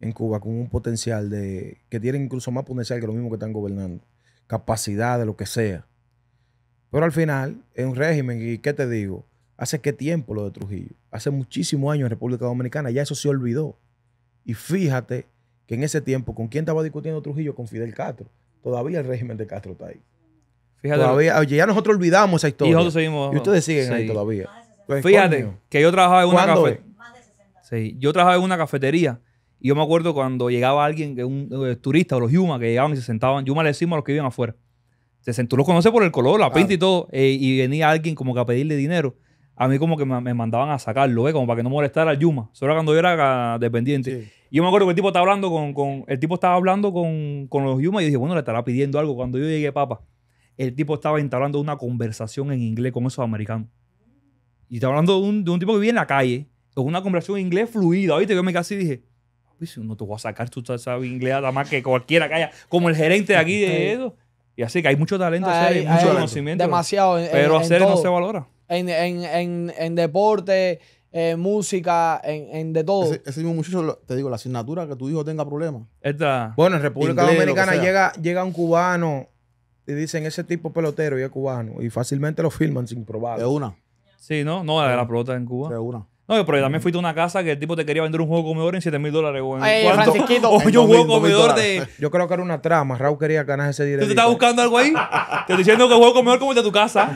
en Cuba, con un potencial de que tienen incluso más potencial que los mismos que están gobernando. Capacidad de lo que sea. Pero al final, es un régimen, y ¿qué te digo? ¿Hace qué tiempo lo de Trujillo? Hace muchísimos años en República Dominicana, ya eso se olvidó. Y fíjate que en ese tiempo, ¿con quién estaba discutiendo Trujillo? Con Fidel Castro. Todavía el régimen de Castro está ahí. Fíjate. Todavía, oye, ya nosotros olvidamos esa y historia. nosotros seguimos. Y ustedes siguen ahí todavía. Pues, Fíjate coño, que yo trabajaba en una ¿Cuándo cafetería. Sí, yo trabajaba en una cafetería. Y yo me acuerdo cuando llegaba alguien, que un eh, turista o los Yuma, que llegaban y se sentaban. Yuma le decimos a los que viven afuera. Se tú los conoces por el color, la pinta y todo. eh, y venía alguien como que a pedirle dinero. A mí como que me, me mandaban a sacarlo, ¿eh? Como para que no molestara al Yuma. Eso era cuando yo era dependiente. Sí. Y yo me acuerdo que el tipo estaba hablando con, con- el tipo estaba hablando con, con los Yuma y dije, bueno, le estará pidiendo algo. Cuando yo llegué, papá, el tipo estaba entablando una conversación en inglés con esos americanos. Y estaba hablando de un, de un tipo que vive en la calle, con una conversación en inglés fluida, ¿viste? Yo me casi dije, no te voy a sacar, tú sabes inglés nada más que cualquiera que haya, como el gerente de aquí de eso. Y así que hay mucho talento, Hay- mucho conocimiento. Demasiado. en- pero en- en hacer no se valora. En, en, en, en deporte, en música, en, en de todo. Ese, ese mismo muchacho, te digo, la asignatura que tu hijo tenga problemas. Esta. Bueno, en República Inglés, Dominicana llega, llega un cubano y dicen ese tipo pelotero y es cubano. Y fácilmente lo filman sin De probarlo. una, Sí, ¿no? No, la de la pelota en Cuba. de una. No, pero también fuiste a una casa que el tipo te quería vender un juego comedor en 7 mil dólares, güey. Ay, ¿Cuánto? Francisquito. [LAUGHS] Oye, En un juego 2.000, 2.000 comedor de... Yo creo que era una trama. Raúl quería ganar ese dinero. ¿Tú te estás buscando algo ahí? Te estoy diciendo que el juego comedor como el de tu casa.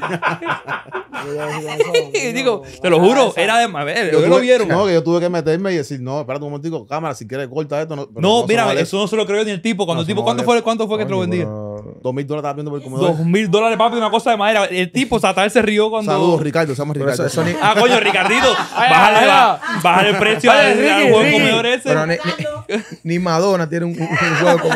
[LAUGHS] [LAUGHS] Y digo, te lo juro, era de... A ver, Yo ¿ustedes lo vieron? No, que yo tuve que meterme y decir, no, espérate un momentico, cámara, si quieres corta esto. No, No, mira, eso no se lo creo ni el tipo. Cuando No, el tipo, ¿cuánto, fue, ¿cuánto fue que te lo vendía? Dos mil dólares estaba viendo por el comedor. Dos mil dólares, papi, una cosa de madera. El tipo, Satar se rió cuando... Saludos, Ricardo, Pero Ricardo. eso- eso ni- Ah, coño, Ricardito, [LAUGHS] bájale, bájale el precio al, comedor ese. Pero ni, ni- ni Madonna tiene un, un- juego como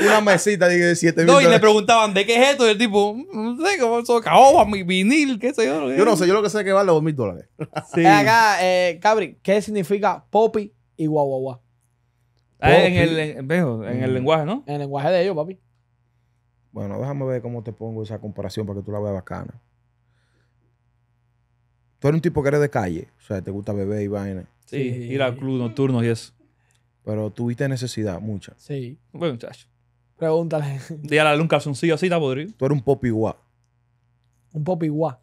una mesita de 7 mil No, y le preguntaban, ¿de qué es esto? Y el tipo, no sé, como eso, caoba, mi vinil, qué sé yo. Yo no sé, yo lo que sé es que vale dos mil dólares. [LAUGHS] Sí. Eh, acá, eh, Cabri, ¿qué significa popi y guau guau guau? Ah, en, el, en, en el lenguaje, ¿no? En el lenguaje de ellos, papi. Bueno, déjame ver cómo te pongo esa comparación para que tú la veas bacana. Tú eres un tipo que eres de calle, o sea, te gusta beber y vaina, Sí, Sí. ir al club nocturno y eso. pero tuviste necesidad, mucha. Sí. Bueno, muchacho. Pregúntale. Dígale un calzoncillo así, está podrido. Tú eres un pop igual, Un popi guau.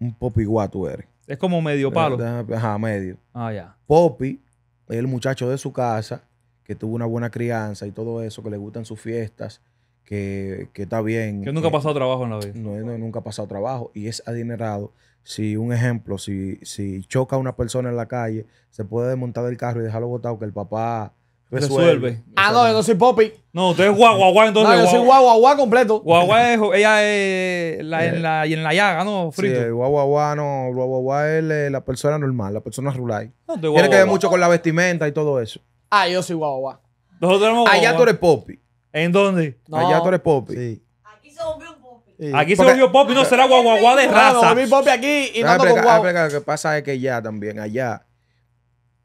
un pop igual tú eres. Es como medio palo. Ajá, medio. Ah, ya. Poppy es el muchacho de su casa que tuvo una buena crianza y todo eso, que le gustan sus fiestas, que, que está bien. Que nunca ha que pasado trabajo en la vida. No, no, nunca ha pasado trabajo y es adinerado. Si, un ejemplo, si, si choca a una persona en la calle, se puede desmontar del carro y dejarlo botado que el papá resuelve. Resuelve. Ah, no, yo no soy popi. No, usted es guau, guau, guau, No, entonces. yo soy guau, guau guau guau completo. guau, guau es, [LAUGHS] ella es la, en, la, y en la llaga, ¿no? Sí, Frito. guau, guau, no, guau, guau, guau es eh, la persona normal, la persona rural. No, Tiene que ver mucho con la vestimenta y todo eso. Ah, yo soy guau guau guau. Nosotros Allá tú eres popi. ¿En dónde? No. Allá tú eres popi. Sí. Aquí se volvió un popi. Sí. Aquí se Porque- volvió pop y no será guau de No, no, raza. volví popi aquí y no ando pero con Lo que pasa es que ya también, allá,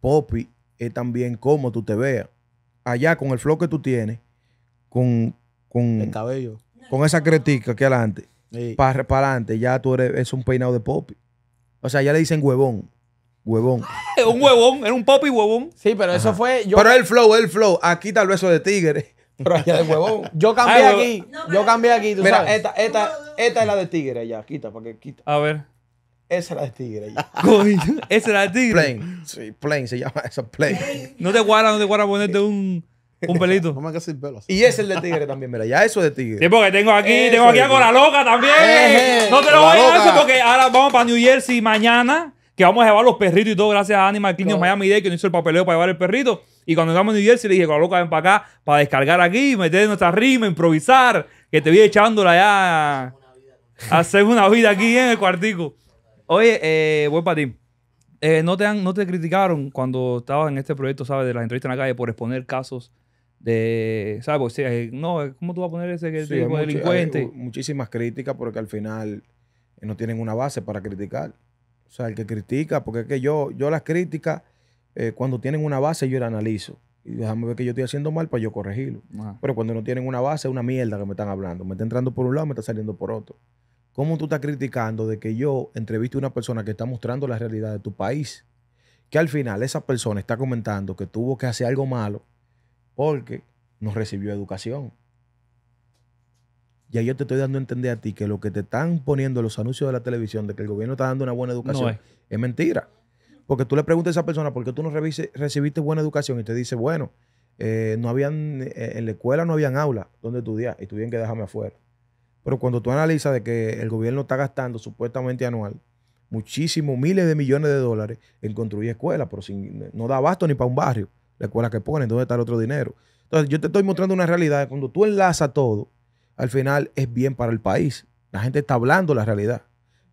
Poppy es también como tú te veas. Allá, con el flow que tú tienes, con, con, El cabello. con esa cretica que adelante, Sí. para adelante, ya tú eres es un peinado de Poppy. O sea, ya le dicen huevón. Huevón. Un huevón, era un pop y huevón. Sí, pero eso fue. Yo, pero el flow, el flow. Aquí tal vez eso de tigre. Pero allá de huevón. [LAUGHS] yo cambié Ay, aquí. No, yo cambié aquí, tú Mira, sabes. esta, esta, esta es la de tigre allá. Quita, para que quita. A ver. Esa es la de tigre allá. [LAUGHS] Coño, ese era el tigre. Plain. Sí, plain se llama eso, plain. No te guarda, no te guarda ponerte un, un pelito. No me quedes sin pelo. Y ese es el de tigre también, mira, ya eso es de tigre. Sí, porque tengo aquí, Eso tengo aquí a es. Cora Loca también. Eje, no te lo vayas a eso porque ahora vamos para New Jersey mañana. Que vamos a llevar los perritos y todo, gracias a Animal Clinic Miami Day, que nos hizo el papeleo para llevar el perrito. Y cuando llegamos a New Jersey, le dije, Loca, ven para acá, para descargar aquí, meter nuestra rima, improvisar, que te vi echándola ya hacer una vida aquí en el cuartico. Oye, eh, voy para ti. Eh, ¿no, te han, ¿No te criticaron cuando estabas en este proyecto, sabes, de las entrevistas en la calle por exponer casos de, ¿sabes? Pues, sí, eh, no, ¿cómo tú vas a poner ese que Sí, tipo delincuente? hay, uh, muchísimas críticas porque al final eh, no tienen una base para criticar. O sea, el que critica, porque es que yo, yo las críticas, eh, cuando tienen una base, yo la analizo. Y déjame ver que yo estoy haciendo mal para yo corregirlo. Ajá. Pero cuando no tienen una base, es una mierda que me están hablando. Me está entrando por un lado, me está saliendo por otro. ¿Cómo tú estás criticando de que yo entreviste a una persona que está mostrando la realidad de tu país? Que al final esa persona está comentando que tuvo que hacer algo malo porque no recibió educación. Y ahí yo te estoy dando a entender a ti que lo que te están poniendo en los anuncios de la televisión de que el gobierno está dando una buena educación No es. es mentira. Porque tú le preguntas a esa persona por qué tú no recibiste buena educación y te dice, bueno, eh, no habían, eh, en la escuela no habían aulas donde estudiar y tuvieron que dejarme afuera. Pero cuando tú analizas de que el gobierno está gastando supuestamente anual muchísimos, miles de millones de dólares en construir escuelas, pero sin, no da abasto ni para un barrio, la escuela que ponen, ¿dónde está el otro dinero? Entonces yo te estoy mostrando una realidad, cuando tú enlazas todo, al final es bien para el país. La gente está hablando la realidad.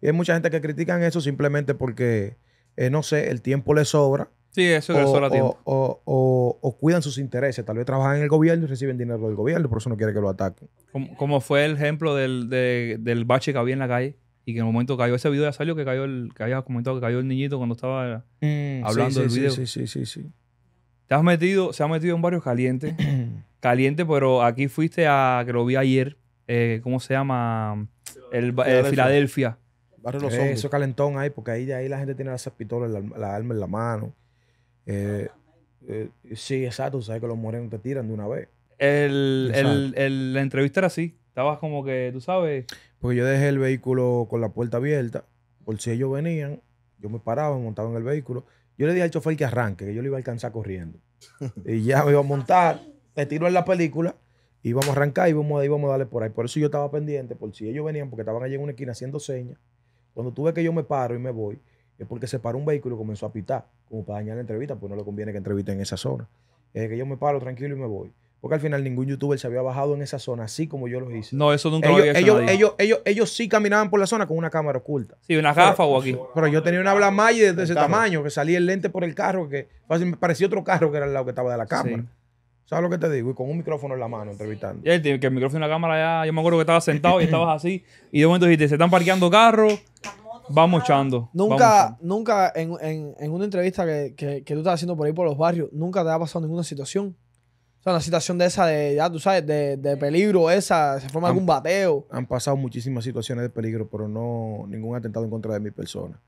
Y hay mucha gente que critican eso simplemente porque, eh, no sé, el tiempo les sobra Sí, eso es o, el sol a tiempo. o- o- o- o cuidan sus intereses. Tal vez trabajan en el gobierno y reciben dinero del gobierno, por eso no quiere que lo ataquen. Como, como fue el ejemplo del, de- del bache que había en la calle y que en el momento cayó ese video ya salió que cayó el que había comentado que cayó el niñito cuando estaba Hablando Sí, del sí, video. Sí, sí, sí, sí. te has metido se ha metido en varios calientes [CLEARS THROAT] caliente pero aquí fuiste a que lo vi ayer eh, cómo se llama el, ba- eh, Filadelfia. Barrio Los. Eso es calentón ahí, porque ahí, ahí la gente tiene las pistolas, la, la arma en la mano. Eh, eh, sí, exacto. Sabes que los morenos te tiran de una vez. El, el, el- la entrevista era así. Estabas como que, tú sabes. Porque yo dejé el vehículo con la puerta abierta. Por si ellos venían, yo me paraba, me montaba en el vehículo. Yo le dije al chofer que arranque, que yo le iba a alcanzar corriendo. [LAUGHS] y ya me iba a montar, te tiro en la película, y íbamos a arrancar y íbamos, íbamos a darle por ahí. Por eso yo estaba pendiente, por si ellos venían, porque estaban allí en una esquina haciendo señas. Cuando tú ves que yo me paro y me voy, es porque se paró un vehículo y comenzó a pitar, como para dañar la entrevista, pues no le conviene que entrevisten en esa zona. Es que yo me paro tranquilo y me voy. Porque al final ningún youtuber se había bajado en esa zona, así como yo lo hice. No, eso nunca lo Ellos, había hecho ellos, nadie. ellos, ellos, ellos sí caminaban por la zona con una cámara oculta. Sí, una gafa o aquí. Pero yo tenía una Blamaya de ese carro. tamaño, que salía el lente por el carro, que fácil me parecía otro carro que era al lado que estaba de la cámara. Sí. ¿Sabes lo que te digo? Y con un micrófono en la mano entrevistando. Y él tiene que el micrófono y la cámara ya. Yo me acuerdo que estabas sentado y estabas así. Y de momento dijiste, se están parqueando carros. Vamos echando. Nunca, nunca en, en- en una entrevista que, que- que tú estás haciendo por ahí por los barrios, nunca te ha pasado ninguna situación. O sea, una situación de esa, de, ya tú sabes, de, de peligro esa, se forma Am- algún bateo. Han pasado muchísimas situaciones de peligro, pero no ningún atentado en contra de mi persona.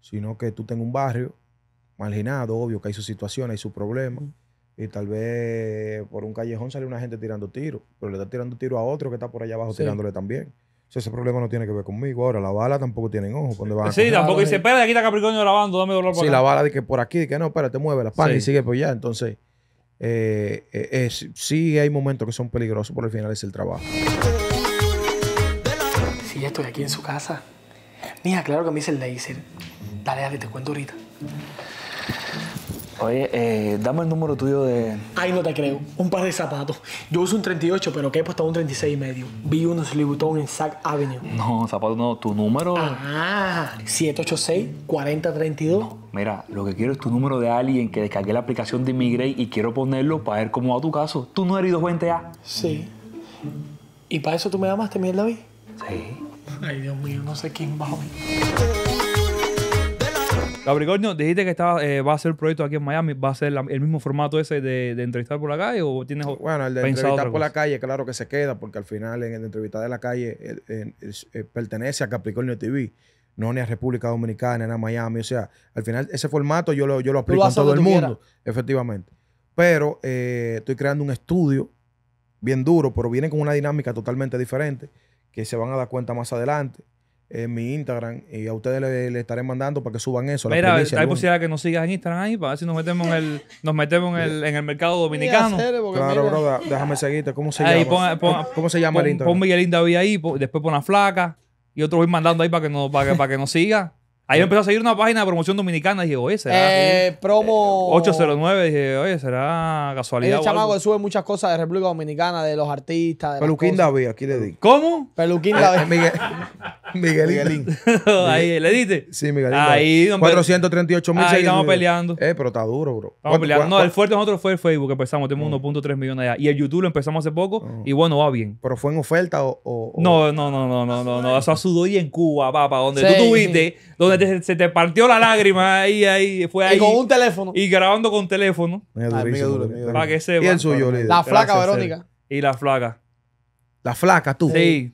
Sino que tú tengas un barrio marginado, obvio que hay sus situaciones, hay sus problemas. Y tal vez por un callejón sale una gente tirando tiros, pero le está tirando tiro a otro que está por allá abajo Sí. tirándole también. O sea, ese problema no tiene que ver conmigo. Ahora, la bala tampoco tienen ojo cuando van Sí, tampoco dice, espera, aquí está Capricornio grabando, dame doblar por Sí, acá. la bala de que por aquí, de que no, espérate, mueve la pan Sí. y sigue por allá. Entonces, eh, eh, sí hay momentos que son peligrosos, pero al final es el trabajo. Sí, ya estoy aquí en su casa. Mija, claro que me hice el laser. Dale, dale, te cuento ahorita. Oye, eh, dame el número tuyo de... Ay, no te creo. Un par de zapatos. Yo uso un 38, pero quepo hasta un 36 y medio. Vi unos Louis Vuitton en Sac Avenue. No, zapato no, tu número... Ah, 786-4032. Mira, lo que quiero es tu número de alguien que descargué la aplicación de Immigrate y quiero ponerlo para ver cómo va tu caso. Tú no eres 220A. Sí. ¿Y para eso tú me llamaste, Miguel David? Sí. Ay, Dios mío, no sé quién va a oír. Capricornio, dijiste que estaba, eh, va a hacer el proyecto aquí en Miami. ¿Va a ser la- el mismo formato ese de, de entrevistar por la calle o tienes Bueno, el de entrevistar por la calle, claro que se queda, porque al final en el de entrevistar de la calle eh, eh, eh, pertenece a Capricornio TV, no ni a República Dominicana, ni a Miami. O sea, al final ese formato yo lo, yo lo aplico en todo el mundo, efectivamente. Pero eh, estoy creando un estudio bien duro, pero viene con una dinámica totalmente diferente, que se van a dar cuenta más adelante en mi Instagram y a ustedes le, le estaré mandando para que suban eso. la Mira, hay el posibilidad que nos sigas en Instagram ahí para ver si nos metemos en el, nos metemos en el, en el mercado dominicano. Claro, mira, bro, déjame seguirte. ¿Cómo se Ahí, llama? pon- pon- ¿Cómo se llama el Pon, Instagram? pon Miguelín David ahí, después pon la flaca y otro voy mandando ahí para que nos, para que, para que nos siga. Ahí me empezó a seguir una página de promoción dominicana y dije, oye, será eh, promo. 809, dije, oye, será casualidad. el o chamaco que sube muchas cosas de República Dominicana, de los artistas. De Peluquín. David, aquí le di. ¿Cómo? Peluquín Eh, David. Miguel, Miguelín. [LAUGHS] ahí, le diste. Sí, Miguelín. Ahí, David. hombre. 438 mil Ahí estamos peleando. Eh, pero está duro, bro. Estamos ¿Cuánto- peleando. No, el fuerte de nosotros fue el Facebook, que empezamos, tenemos 1.3 millones allá. Y el YouTube lo empezamos hace poco y bueno, va bien. ¿Pero fue en oferta o...? o- o- No, no, no, no, no, no, no. Eso sudó y en Cuba, papá, donde Sí. tú tuviste, donde te- se te partió la lágrima ahí, ahí, fue ahí. Y con un teléfono. y grabando con teléfono. Ah, durísimo, Miguel duro, Para que ¿Y sepa. el suyo, líder? La flaca Gracias, Verónica. Y la flaca. La flaca, tú. Sí.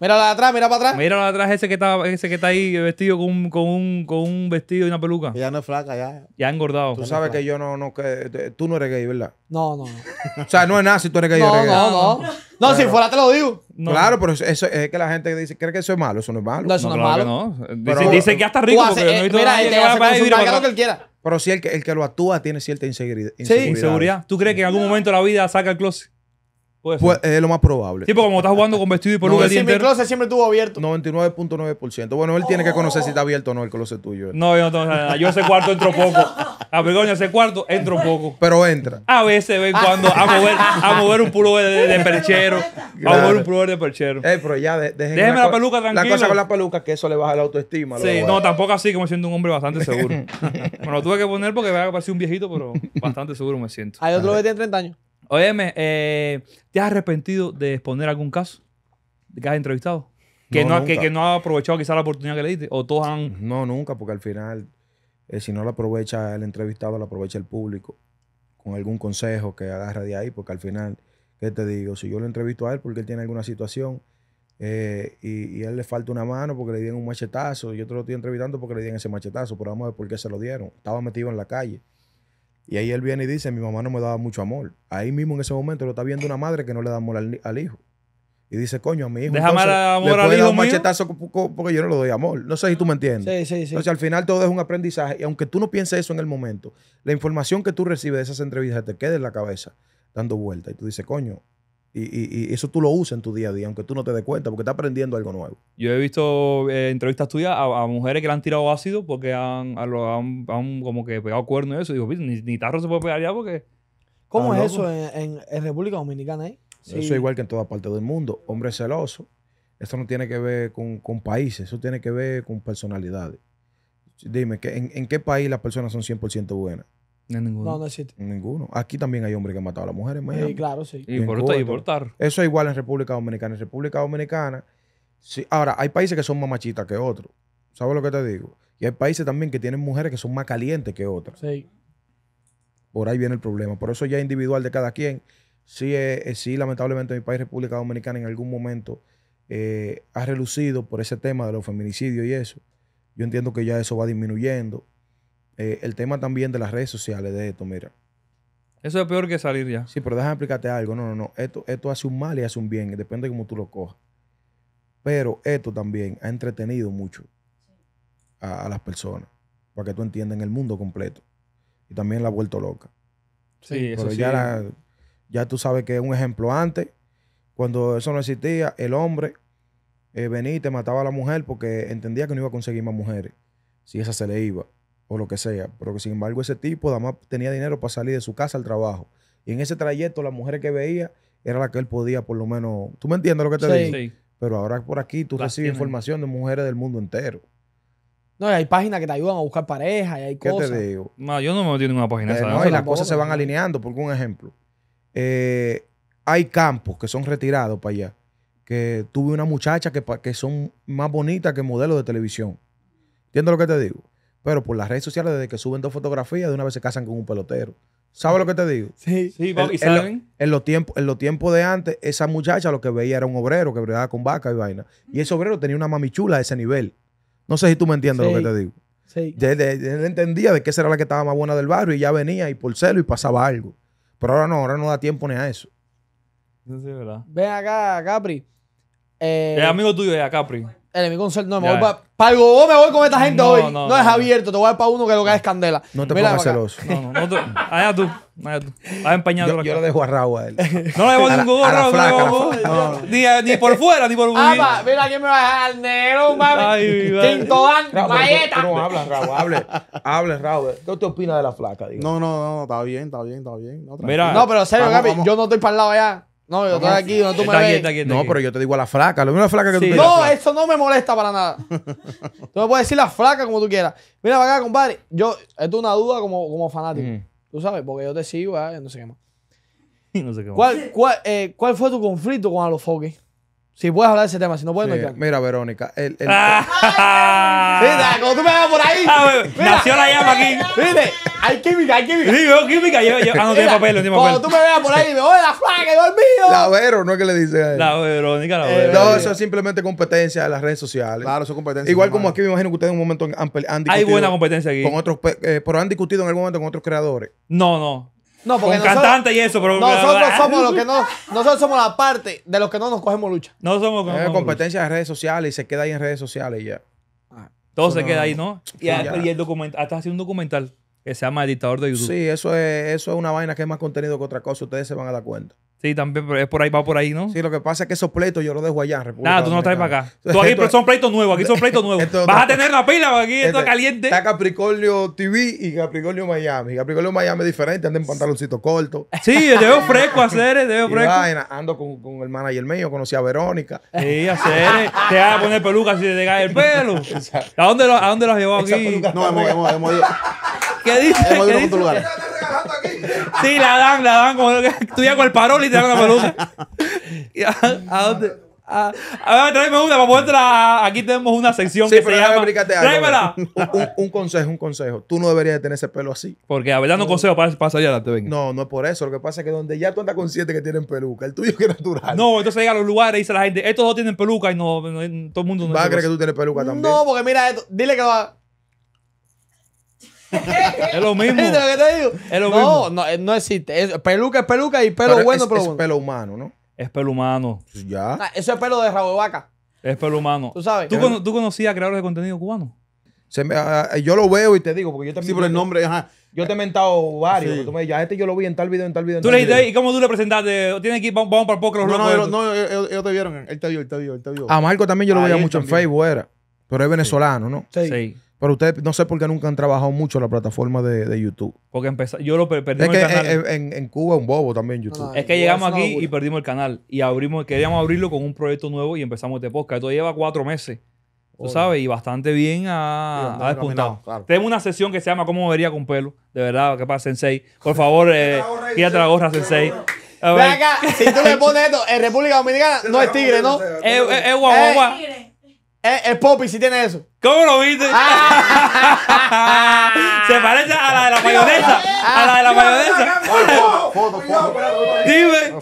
Mira la de atrás, mira para atrás. Mira atrás ese que está, ese que está ahí vestido con un, con un, con un vestido y una peluca. Ella no es flaca, ya. Ya engordado. Tú sabes que yo no... no que, te- tú no eres gay, ¿verdad? No, no, no. O sea, no es nada si tú eres gay o No, eres gay. no, no. No, si fuera te lo digo. No. Claro, pero eso, eso es que la gente dice, cree que eso es malo. Eso no es malo. No, eso no, es que malo. no. Dice, Pero- dice que hasta rico porque yo no he eh, mira, él que hace lo que él quiera. Pero sí, el que, el que lo actúa tiene cierta inseguridad. Inseguridad. ¿Tú crees que en algún momento de la vida saca el closet? Puede ser. Pues es lo más probable. Sí, porque como estás jugando con vestido y peluca No, el día Si mi entero. closet siempre estuvo abierto. 99.9%. Bueno, él tiene que conocer si está abierto o no el closet tuyo. No, yo no tengo nada. Yo ese cuarto entro poco. A Begoña, ese cuarto entro poco. Pero entra. A veces, de vez en cuando, a mover, a mover un pullover de, de perchero. A mover un pullover de perchero. Eh, pero ya, de- dejen Déjeme la co- peluca La cosa con la peluca que eso le baja la autoestima. lo Sí, de no, tampoco así como siendo un hombre bastante seguro. [LAUGHS] me lo tuve que poner porque me parecía un viejito, pero bastante seguro me siento. Hay otro que tiene 30 años. Óyeme, eh, ¿te has arrepentido de exponer algún caso que has entrevistado? Que No, no, que, no has aprovechado quizá la oportunidad que le diste. O todos han... No, nunca, porque al final, eh, si no lo aprovecha el entrevistado, lo aprovecha el público con algún consejo que agarra de ahí, porque al final, ¿qué te digo? Si yo lo entrevisto a él porque él tiene alguna situación, eh, y, y a él le falta una mano porque le dieron un machetazo. Yo te lo estoy entrevistando porque le dieron ese machetazo, pero vamos a ver por qué se lo dieron. Estaba metido en la calle. Y ahí él viene y dice, mi mamá no me daba mucho amor. Ahí mismo en ese momento lo está viendo una madre que no le da amor al, al hijo. Y dice, coño, a mi hijo. Déjame entonces, dar amor le al hijo dar un mío. machetazo porque yo no le doy amor. No sé si tú me entiendes. Sí, sí, sí. Entonces, al final todo es un aprendizaje. Y aunque tú no pienses eso en el momento, la información que tú recibes de esas entrevistas te queda en la cabeza dando vueltas. Y tú dices, coño. Y, y- y eso tú lo usas en tu día a día, aunque tú no te des cuenta, porque estás aprendiendo algo nuevo. Yo he visto eh, entrevistas tuyas a, a mujeres que le han tirado ácido porque han, a lo- han, han como que pegado cuernos y eso. Y digo, "Viste, ni, ni tarro se puede pegar ya porque... ¿Cómo es loco. eso en, en- en República Dominicana? Eh? Sí. Eso es igual que en toda parte del mundo. Hombre celoso. Esto no tiene que ver con, con países, eso tiene que ver con personalidades. Dime, ¿qué- en, en qué país las personas son 100% buenas? No ninguno. No, no existe. En ninguno. Aquí también hay hombres que han matado a las mujeres. Sí, claro, sí. y por. Eso es igual en República Dominicana. En República Dominicana, sí, ahora, hay países que son más machistas que otros. ¿Sabes lo que te digo? Y hay países también que tienen mujeres que son más calientes que otras. Sí. Por ahí viene el problema. Por eso ya es individual de cada quien. Sí, eh, eh, sí lamentablemente mi país, República Dominicana, en algún momento eh, ha relucido por ese tema de los feminicidios y eso. Yo entiendo que ya eso va disminuyendo. Eh, el tema también de las redes sociales de esto, mira. Eso es peor que salir ya. Sí, pero déjame explicarte algo. No, no, no. Esto, esto hace un mal y hace un bien. Depende de cómo tú lo cojas. Pero esto también ha entretenido mucho a, a las personas. Para que tú entiendas el mundo completo. Y también la ha vuelto loca. Sí, eso Pero sí. ya, la- ya tú sabes que un ejemplo antes, cuando eso no existía, el hombre eh, venía y te mataba a la mujer porque entendía que no iba a conseguir más mujeres. Si esa se le iba o lo que sea. Pero que sin embargo ese tipo además tenía dinero para salir de su casa al trabajo. Y en ese trayecto las mujeres que veía era la que él podía por lo menos... ¿Tú me entiendes lo que te Sí. digo? Sí. Pero ahora por aquí tú Las recibes tienen. información de mujeres del mundo entero. No, y hay páginas que te ayudan a buscar pareja y hay ¿Qué cosas. te digo? No, yo no me metí en ninguna página Eh, esa. no, ¿no? y las cosas se van alineando. Por un ejemplo, eh, hay campos que son retirados para allá. Que tuve una muchacha que, pa- que son más bonitas que modelos de televisión. ¿Entiendes lo que te digo? Pero por las redes sociales, desde que suben dos fotografías, de una vez se casan con un pelotero. ¿Sabes lo que te digo? Sí. Sí, ¿y en, lo- saben? en los tiempos, en los tiempos de antes, esa muchacha lo que veía era un obrero que bregaba con vaca y vaina. Y ese obrero tenía una mamichula de ese nivel. No sé si tú me entiendes Sí. lo que te digo. Sí. Él, entendía de que esa era la que estaba más buena del barrio y ya venía y por celo y pasaba algo. Pero ahora no, ahora no da tiempo ni a eso. Sí es verdad. Ven acá, Capri. Eh, Es amigo tuyo ya, Capri. El enemigo concert- No, me Ya. voy para el Gogó, me voy con esta gente No, hoy. no, No, no, es no. abierto, te voy a dar para uno que lo que es candela. No te Mira pongas para acá. celoso. No, no, no. allá tú. Allá tú. Vas empeñado. Yo, yo lo dejo a Raúl a él. [LAUGHS] No le voy a a la- ningún a la gorro, no le flaca, a la voy flaca. Ni, a- ni por fuera, ni por Ah, pa, mira quién me va a dejar al negro, mami. Vale. Quinto Dan, Raúl, pero tú- Mayeta. tú no hablas, Raúl. Hable, hable, Raúl. ¿Qué te opinas de la flaca? Digo? No, no, no, está bien, está bien, está bien. No, Mira. No, pero serio, Vamos, vamos. yo no estoy para el lado allá. No, yo estoy aquí donde tú me ves. está aquí, está No, aquí. pero yo te digo a la flaca. Lo mismo la flaca que Sí. tú No. No, eso no me molesta para nada. [LAUGHS] tú me puedes decir la flaca como tú quieras. Mira, para acá, compadre. Yo, esto es una duda como, como fanático. Tú sabes, porque yo te sigo, ¿eh? no sé qué más. [LAUGHS] No sé qué. más. ¿Cuál, cuál, eh, ¿Cuál fue tu conflicto con Alofoque? Si puedes hablar de ese tema, si no puedes, no hay Sí, problema. Mira, Verónica. El, el- Ah. Mira, cuando tú me veas por ahí. Ah, mira, nació la llama aquí. Hay química, hay química. Sí, veo química. Yo, yo, ah, no tiene papel, no tiene Cuando papel. tú me veas por ahí, dime, oye, la flaca, yo mío. la Vero, no es que le dice a él. La Verónica, la Eh, Verónica. no, eso es simplemente competencia de las redes sociales. Claro, eso es competencia. Igual como aquí me imagino que ustedes en un momento han, han Hay discutido buena competencia aquí. con otros, eh, pero han discutido en algún momento con otros creadores. No, no. No, Con porque nosotros, cantante y eso, pero. nosotros somos los que no, nosotros somos la parte de los que no nos cogemos lucha. No somos Es como. competencia de redes sociales y se queda ahí en redes sociales y ya. Todo se queda ahí, ¿no? Y, Sí, a- ya. y el documental, hasta haciendo un documental que se llama El dictador de YouTube. Sí, Sí, eso es, eso es una vaina que es más contenido que otra cosa. Ustedes se van a dar cuenta. también, pero es por ahí, va por ahí, ¿no? Sí, lo que pasa es que esos pleitos yo los dejo allá en República Nada, tú no los traes para acá. Tú aquí Esto- son pleitos nuevos, aquí son pleitos nuevos. Esto- Vas a tener una pila aquí, esto Este, es caliente. Está Capricornio TV y Capricornio Miami. Capricornio Miami es diferente, anda en pantaloncito corto. Sí, te veo fresco, [LAUGHS] hacer, te veo Y fresco. vaina, ando con, con el manager mío, conocí a Verónica. Sí, hacer, te vas a poner peluca si te cae el pelo. [LAUGHS] ¿A dónde lo, a dónde lo has llevado Esa aquí? No, hemos, hemos, hemos ido, ¿Qué otro lugar. Sí, la dan, la dan. Como que tú ya con el parol y te dan una peluca. ¿Y a, a dónde? Ah, a ver, tráeme una para poder Aquí tenemos una sección Sí, que pero se déjame llama. explicarte algo. Tráemela. Un, un- un consejo, un consejo. Tú no deberías de tener ese pelo así. Porque a verdad no consejo para, para salir adelante, venga. No, no es por eso. Lo que pasa es que donde ya tú andas consciente que tienen peluca, el tuyo que es natural. No, entonces llega a los lugares y dice la gente, estos dos tienen peluca y no, no- todo el mundo no Va a dice creer que tú tienes peluca también. No, porque mira esto. Dile que haga. [LAUGHS] Es lo mismo. ¿Viste lo que te digo? Es lo no, mismo. no, eh, no existe. Es- peluca es peluca y pelo Pero bueno es, es pelo es bueno. pelo humano, ¿no? Es pelo humano. Pues ya. Ah, Eso es pelo de rabo de vaca. Es pelo humano. Tú sabes. ¿Tú, cono- tú conocías creadores de contenido cubano? Se me- ah, yo lo veo y te digo, porque yo también. Sí, pero el nombre, ajá. Yo te he mentado varios. Sí. tú me dices, ya este yo lo vi en tal video, en tal video. En Tú tal le dijiste. ¿y cómo tú le presentaste? Tienes que ir, vamos vamos para el póker los No, no, estos. no, ellos, ellos te vieron. Él te vio, él te vio, él te vio. A Marco también yo lo A veía mucho también. en Facebook, era. Pero es venezolano, ¿no? Sí. Sí. Pero ustedes no sé por qué nunca han trabajado mucho la plataforma de, de YouTube. Porque empezó, yo lo per- perdí Es que el canal. en, en- en Cuba es un bobo también YouTube. Es que llegamos es aquí y perdimos el canal. Y abrimos, queríamos abrirlo con un proyecto nuevo y empezamos este podcast. Esto lleva cuatro meses. Tú sabes, y bastante bien ha, ha despuntado. claro. Tenemos una sesión que se llama ¿Cómo vería con pelo? De verdad, ¿qué pasa, Sensei? Por favor, eh, quítate la gorra, Sensei. Ve acá, si tú le pones esto en República Dominicana, no es tigre, ¿no? eh, eh, eh, guau, guau, guau. Es, es Poppy si tiene eso. ¿Cómo lo viste? [LAUGHS] Se parece a la de la mayonesa. A la de la mayonesa. Foto, foto. Dime,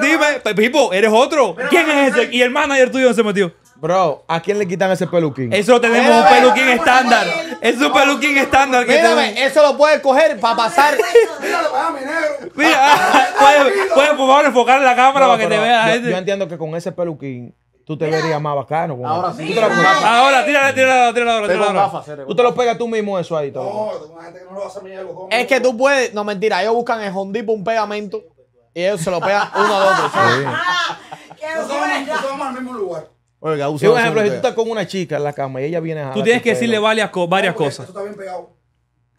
dime, Pipo, eres otro. ¿Quién es ese? Y el manager tuyo se metió. Bro, ¿a quién le quitan ese peluquín? Eso tenemos un peluquín estándar. Es un peluquín estándar que tenemos. eso lo puedes coger para pasar. [LAUGHS] Mira, [LAUGHS] puedes, puedes por favor enfocar la cámara No, para que te pero vea la yo, gente. yo entiendo que con ese peluquín tú te verías más bacano. con Ahora sí. Tú te, lo, Ahora, tírala, tírala, tírala tírala gafas, tú te lo pegas tú mismo eso ahí. todo. Es que tú puedes. No, mentira. Ellos buscan en Home Depot un pegamento y ellos se lo pegan uno [LAUGHS] al otro. ¿sabes? Oye, que ha Sí, usado un ejemplo, si eso tú estás con una chica en la cama y ella viene a Tú tienes que decirle varias, co- varias cosas.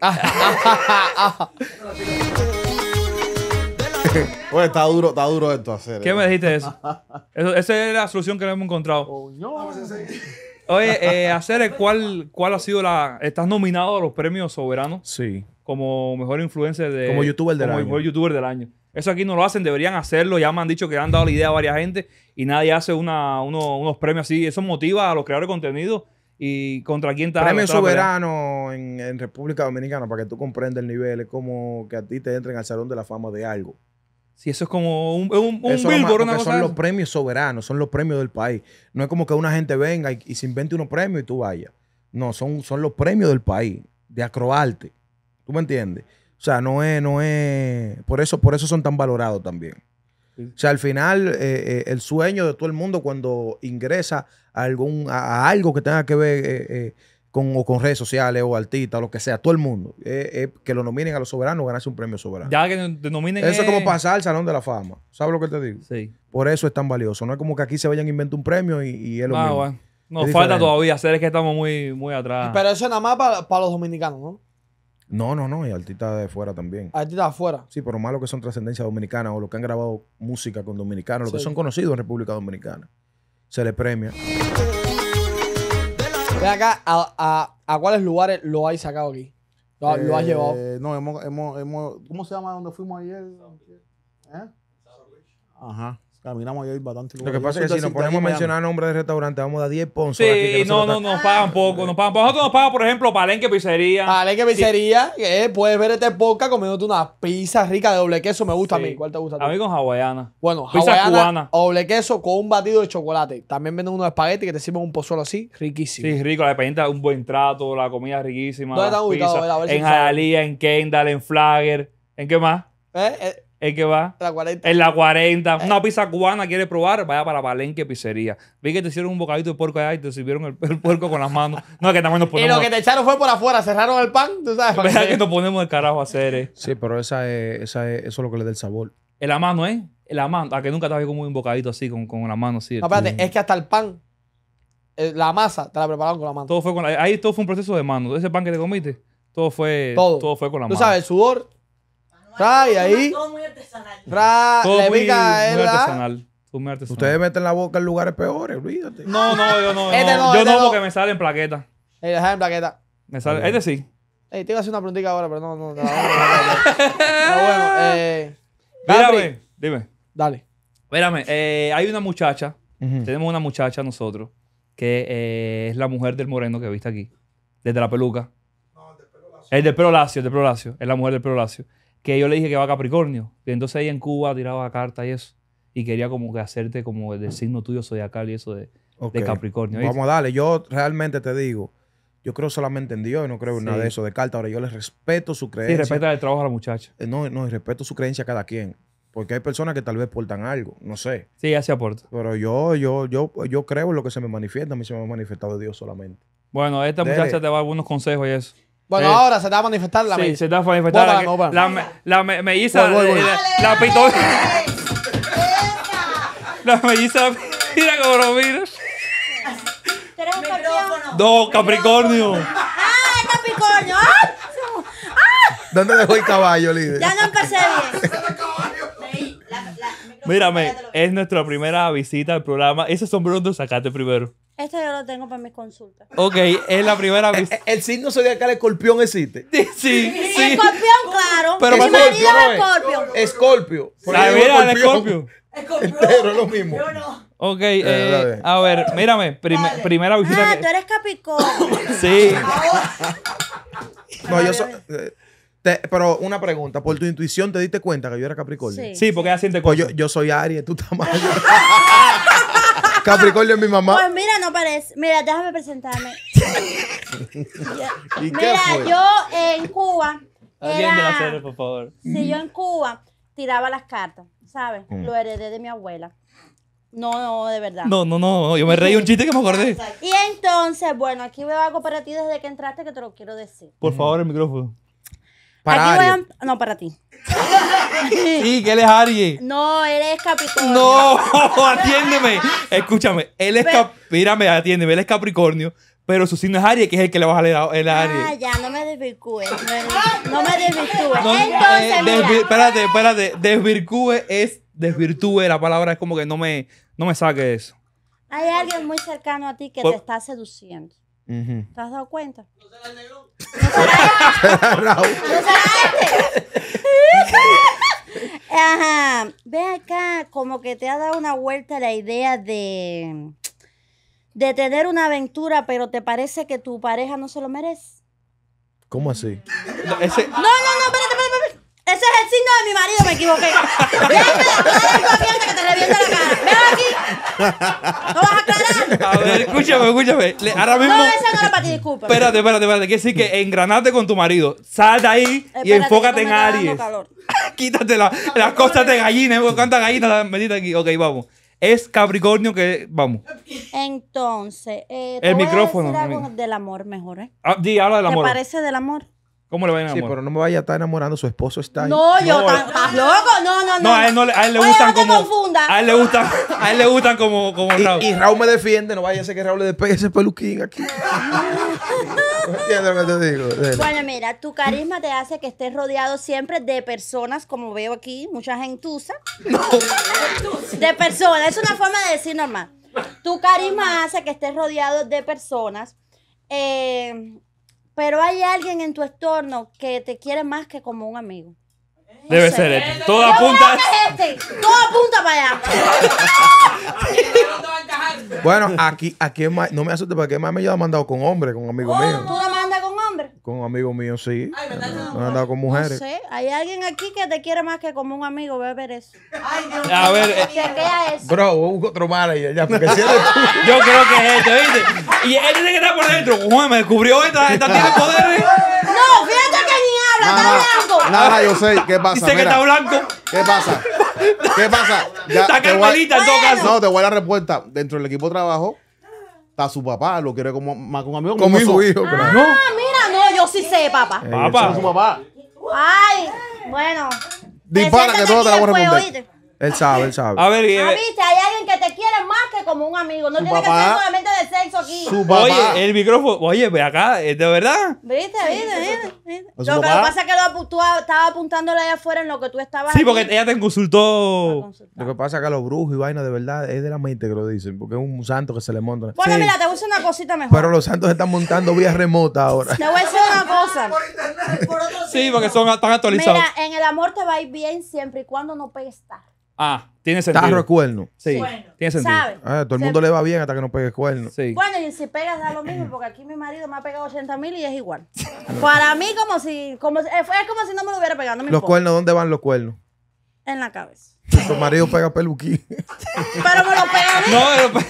[LAUGHS] [LAUGHS] Oye, está duro, está duro esto hacer. ¿Qué me dijiste de eso? Eso- Esa es la solución que le hemos encontrado. Oye, eh, hacer cuál, cuál ha sido la. Estás nominado a los premios soberanos Sí. como mejor influencer de. Como youtuber del como año. mejor youtuber del año. Eso aquí no lo hacen, deberían hacerlo. Ya me han dicho que han dado la idea a varias gente y nadie hace una, uno- unos premios así. Eso motiva a los creadores de contenido y contra quién está. Premio soberano en, en República Dominicana, para que tú comprendas el nivel, es como que a ti te entren al Salón de la Fama de algo. Sí, eso es como un, un, un Eso billboard, una cosa son los premios soberanos, son los premios del país. No es como que una gente venga y, y se invente unos premios y tú vayas. No, son, son los premios del país, de acroarte. ¿Tú me entiendes? O sea, no es, no es. Por eso, por eso son tan valorados también. O sea, al final, eh, eh, el sueño de todo el mundo cuando ingresa a, algún, a, a algo que tenga que ver eh, con, o con redes sociales o artistas o lo que sea, todo el mundo, eh, eh, que lo nominen a los soberanos, ganarse un premio soberano. Ya que te nominen. Eso es como pasar al Salón de la Fama. ¿Sabes lo que te digo? Sí. Por eso es tan valioso. No es como que aquí se vayan a inventar un premio y, y es lo Ah, mismo. bueno. Nos Es falta diferente. todavía hacer, es que estamos muy, muy atrás. Pero eso es nada más para, para los dominicanos, ¿no? No, no, no. Y artistas de fuera también. Artistas afuera. Sí, pero más lo que son trascendencia dominicana o los que han grabado música con dominicanos, los que Sí. son conocidos en República Dominicana. Se les premia. Ven acá, a, a, ¿a cuáles lugares lo has sacado aquí? Lo, lo has Eh, llevado. No, hemos, hemos, hemos, ¿cómo se llama donde fuimos ayer? ¿Eh? Ajá. Caminamos ayer bastante. Lo que pasa es que si nos ponemos a mencionar nombres de restaurantes, vamos a dar 10 sponsors. Sí, aquí que no, no, nos pagan poco. Nos pagan, nosotros nos pagan, por ejemplo, Palenque Pizzería. Vale, que pizzería, que puedes ver este podcast comiéndote una pizza rica de doble queso. Me gusta a mí. ¿Cuál te gusta a ti? A mí con hawaiana. Bueno, Pizza hawaiana, cubana. doble queso con un batido de chocolate. También venden unos espaguetis que te sirven un pozole así, riquísimo. Sí, rico, la dependiente un buen trato, la comida riquísima. ¿Dónde están ubicados? en. Hialeah, en Kendall, en Flagger. ¿En qué más? ¿Eh? Eh, ¿En qué más? la 40. En la 40. Una pizza cubana quiere probar, vaya para Palenque Pizzería. Vi que te hicieron un bocadito de puerco allá y te sirvieron el, el puerco con las manos. No, que también nos [LAUGHS] Y ponemos. lo que te echaron fue por afuera, cerraron el pan, tú sabes. Vea que- que nos ponemos el carajo a hacer. eh. Sí, pero esa es, esa es, eso es lo que le da el sabor. En la mano, ¿eh? En la mano. A que nunca te había comido un bocadito así, con, con la mano así. No, espérate, es que hasta el pan, eh, la masa, te la prepararon con la mano. Todo fue con la- ahí todo fue un proceso de mano. Ese pan que te comiste, todo fue, Todo. fue con la Tú mano. sabes, el sudor. Ra, y ahí. Todo muy artesanal. Ra, todo le muy, pica muy el- ah, artesanal. Todo muy artesanal. Ustedes meten la boca en lugares peores, olvídate. No, no, yo no. Este no. no, yo este no, no. porque me salen plaquetas. Eh, dejar en plaqueta. Me sale, este sí. Ey, te iba a hacer una preguntita ahora, pero no, no. no, no, no, no, no. [LAUGHS] Pero bueno, eh. Mírame, dime. Dale. Mírame, eh, hay una muchacha. Tenemos una muchacha nosotros que eh, es la mujer del moreno que viste aquí, desde la peluca. El del pelo lacio, el del pelo lacio. Es la mujer del pelo lacio. Que yo le dije que va a Capricornio. Y entonces ella en Cuba tiraba cartas y eso. Y quería como que hacerte como del signo tuyo zodiacal y eso de, de Capricornio. ¿viste? Vamos a darle. Yo realmente te digo, yo creo solamente en Dios y no creo en nada Sí. de eso de carta. Ahora, yo les respeto su Sí, creencia. respeta el trabajo a la muchacha. Eh, No, no, y respeto su creencia a cada quien. Porque hay personas que tal vez portan algo, no sé. Sí, ella se aporta. Pero yo, yo, yo, yo creo en lo que se me manifiesta. A mí se me ha manifestado Dios solamente. Bueno, esta Dele. muchacha te va a dar algunos consejos y eso. Bueno, Eh, ahora se te va a manifestar la sí, mente. se te va a manifestar. La, que- bótala. la, me- la me- melliza. Voy, voy, voy. eh, La, la pito- [LAUGHS] La melliza. Mira cómo lo miras. No, Capricornio. ¡Ah, Capricornio! ¡Ah! ¿Dónde dejó el caballo, líder? Ya no empecé bien. [LAUGHS] Mírame, es nuestra primera visita al programa. Ese sombrero tú sacaste primero. Esto yo lo tengo para mis consultas. Ok, es la primera [LAUGHS] Eh, visita. eh, El signo zodiacal escorpión existe. Sí, sí. sí. Escorpión, claro. Pero Mi más marido Escorpio, es ¿no es? escorpio. Ah, mira, el escorpio. Entero, es lo mismo. Ok, Eh, eh, a ver, mírame, prime- primera visita. Ah, que- tú eres Capricornio. [COUGHS] Sí. No, yo soy. eh, te- pero una pregunta, por tu intuición te diste cuenta que yo era Capricornio. Sí. Sí, porque ella siente Pues cosas. yo, yo soy Aries, tú estás mal. [LAUGHS] Capricornio es mi mamá. Pues mira, no parece. Mira, déjame presentarme. Ya. [LAUGHS] ¿Y qué Mira, fue? yo en Cuba. Alguien de la serie, por favor. si yo en Cuba tiraba las cartas, ¿sabes? Mm. Lo heredé de mi abuela. No, no, de verdad. No, no, no, yo me reí un chiste que me acordé. Y entonces, bueno, aquí veo algo para ti desde que entraste que te lo quiero decir. Por favor, el micrófono. Para aquí voy a- No, para ti. [LAUGHS] [LAUGHS] Sí, que él es Aries. No, eres Capricornio. No, [LAUGHS] atiéndeme. Escúchame, él es Pero- cap... Mírame, atiéndeme, él es Capricornio, pero su signo es Aries, que es el que le va a jalar el Ah, Aries. ya, no me desvirtúes. No, no me desvirtúes. No, Entonces, eh, mira. espérate, espérate. Desvirtúe es desvirtúe. La palabra es como que no me, no me saque eso. Hay alguien muy cercano a ti que Por- te está seduciendo. Ujú. ¿Te has dado cuenta? Raúl. [LAUGHS] Ajá. Ve acá, como que te ha dado una vuelta la idea de, de tener una aventura, pero te parece que tu pareja no se lo merece. ¿Cómo así? Ese, No, no, no, espérate, espérate. Ese es el signo de mi marido, me equivoqué. Déjame que te revienta la cara. Ven aquí. ¿No vas a aclarar? a ver, escúchame, escúchame. Le- ahora mismo. No, esa no era para ti, disculpa. Espérate, espérate, espérate. Quiere decir que engranate con tu marido. Sal de ahí y Espérate, enfócate que en me está dando Aries. calor. [LAUGHS] Quítate la- las cosas de gallina. ¿Cuántas gallinas metiste aquí? Ok, vamos. Es Capricornio que. Vamos. Entonces, eh, te El voy a micrófono, decir algo del amor mejor, ¿eh? Ah, di, habla del ¿Te amor. parece del amor? ¿Cómo le va a ir Sí, pero no me vaya a estar enamorando. Su esposo está ahí. No, yo, No, tan- eh. ¿estás loco? No, no, no. No, a él, no, le- a él le Oye, gustan no te como. confundas. A él le gustan, a él le gustan como, como Raúl. Y, y Raúl me defiende. No vaya a ser que Raúl le despegue ese peluquín aquí. [LAUGHS] ¿No entiendes lo que te digo? Dele. Bueno, mira, tu carisma te hace que estés rodeado siempre de personas, como veo aquí, mucha gentuza. De personas, es una forma de decir normal. Tu carisma hace que estés rodeado de personas, eh, pero hay alguien en tu entorno que te quiere más que como un amigo. Debe sé. ser este. Todo Yo apunta. que es este, todo apunta para allá. Bueno, aquí, aquí es más, no me asuste porque más me ha mandado con hombres, con amigos ¿Tú míos. no mandas con amigos míos, sí. No he andado con No mujeres. sé, hay alguien aquí que te quiere más que como un amigo, ve a ver eso. A ver, eh, Chequea eso. Bro, busco otro manager ya, porque si eres tú. [LAUGHS] yo creo que es este, ¿viste? Y él dice que está por dentro. Juan, me descubrió esta, esta tiene [LAUGHS] poderes. No, fíjate que ni habla, está blanco. nada, yo sé. ¿Qué pasa? Dice que Mira, está blanco. ¿Qué pasa? ¿Qué pasa? Ya, Está Carmelita en todo caso. No, te voy a dar la respuesta. Dentro del equipo de trabajo está su papá, lo quiere como más con un amigo. Como su- hijo. Ah, no, sí sé, papá. Papá. su papá. Ay, bueno. Dispara, que todo te la voy a responder. Él sabe, él sabe. A ver, y- Ah, viste, hay alguien que te quiere más que como un amigo. No tiene que ser solamente de sexo aquí. Su papá. oye, el micrófono. Oye, ve acá, ¿es de verdad? ¿Viste, viste, viste? ¿A Lo que pasa es que lo tú estabas apuntándole allá afuera en lo que tú estabas Sí, aquí porque ella te a consultó. Lo que pasa es que los brujos y vainas de verdad es de la mente que lo dicen, porque es un santo que se le monta. Bueno, Sí. mira, te voy a decir una cosita mejor. Pero los santos están montando vías remotas ahora. Te voy a decir una cosa. [LAUGHS] Sí, porque son tan actualizados. Mira, en el amor te va a ir bien siempre y cuando no pegues tarde. Ah, tiene sentido. Tarro cuerno. Sí, Bueno, tiene sentido. ¿sabes? Ah, todo el Se- mundo le va bien hasta que no pegue cuerno. Sí. Bueno, y si pegas da lo mismo, porque aquí mi marido me ha pegado 80 mil y es igual. Para mí, como si, como, si- es como si no me lo hubiera pegado, no me Los importa. cuernos, ¿dónde van los cuernos? En la cabeza. Tu marido pega peluquín. Pero me lo pega a mí. No, pero-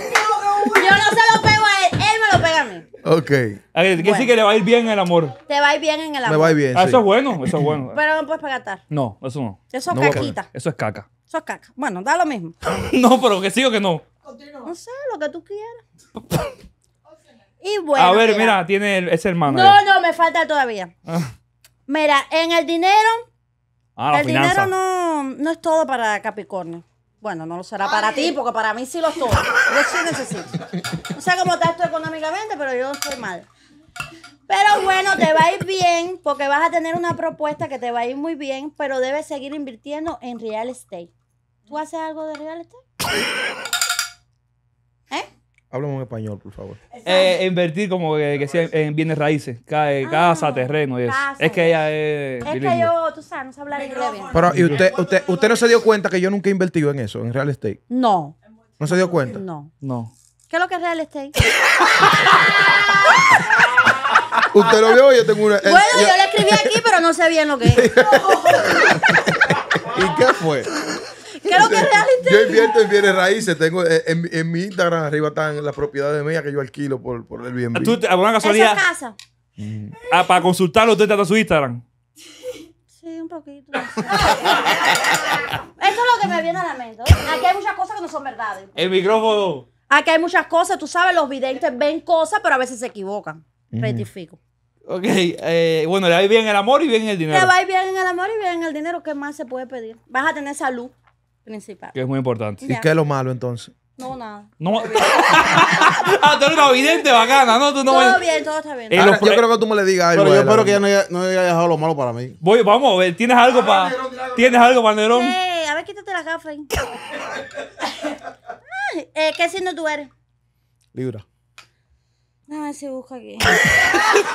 Yo no se lo pego a él, él me lo pega a mí. ok. a ver, que sí Bueno. que le va a ir bien el amor. Te va a ir bien en el Me amor. va bien. Ah, sí. eso es bueno, eso es bueno. Pero no puedes pegar tal. No, eso no. Eso es No voy a caquita. Eso es caca. Eso es caca. Bueno, da lo mismo. [LAUGHS] No, pero que sí o que no. No sé, lo que tú quieras. [LAUGHS] Y bueno. a ver, mira, tiene el- ese hermano. No, no, me falta todavía. Mira, en el dinero, Ah, la el finanza. dinero no, no es todo para Capricornio. Bueno, no lo será para ti, porque para mí sí lo es todo. Yo sí necesito. No sé cómo estás tú económicamente, pero yo estoy mal. Pero bueno, te va a ir bien, porque vas a tener una propuesta que te va a ir muy bien, pero debes seguir invirtiendo en real estate. ¿Tú haces algo de real estate? [LAUGHS] ¿Eh? Háblame en español, por favor. Eh, invertir como que, que sea en bienes raíces, ca- eh, casa, terreno y eso. casa. Es que ella es. Es que yo, tú sabes, no sé hablar inglés bien. Pero, ¿y usted, usted, usted no se dio cuenta que yo nunca he invertido en eso, en real estate? No, ¿No se dio cuenta? no. No. ¿Qué es lo que es real estate? [LAUGHS] Usted lo vio, yo tengo una. el- Bueno, yo- lo escribí aquí, pero no sé bien lo que es. ¿Qué [LAUGHS] ¿Y qué fue? Es lo que es real Yo invierto en bienes raíces. Tengo eh, en, en mi Instagram arriba están las propiedades mías que yo alquilo por, por el bien. ¿Tú, te- alguna Eso casualidad? es casa. Ah, para consultarlo, usted trata su Instagram. Sí, un poquito. [LAUGHS] Eso es lo que me viene a la mente. Aquí hay muchas cosas que no son verdades. El micrófono. Aquí hay muchas cosas, tú sabes, los videntes ven cosas, pero a veces se equivocan. Rectifico. Ok, eh, bueno, le va a ir bien el amor y bien el dinero. va a ir bien en el amor y bien en el dinero. ¿Qué más se puede pedir? Vas a tener salud principal. Que es muy importante. ¿Y Ya. qué es lo malo entonces? No, nada. No. [LAUGHS] ah, tú eres una vidente bacana, ¿no? Tú no todo bien, todo está bien. Eh, Ahora, los yo creo que tú me le digas algo. Pero a yo él, espero que ya ahora. no haya, no haya dejado lo malo para mí. Voy, vamos a ver, ¿tienes algo para. ¿Tienes algo para Nerón? Eh, a ver, quítate la gafa ahí. [LAUGHS] Ay, eh, ¿Qué signo tú eres? Libra. [LAUGHS] A ver si busco aquí.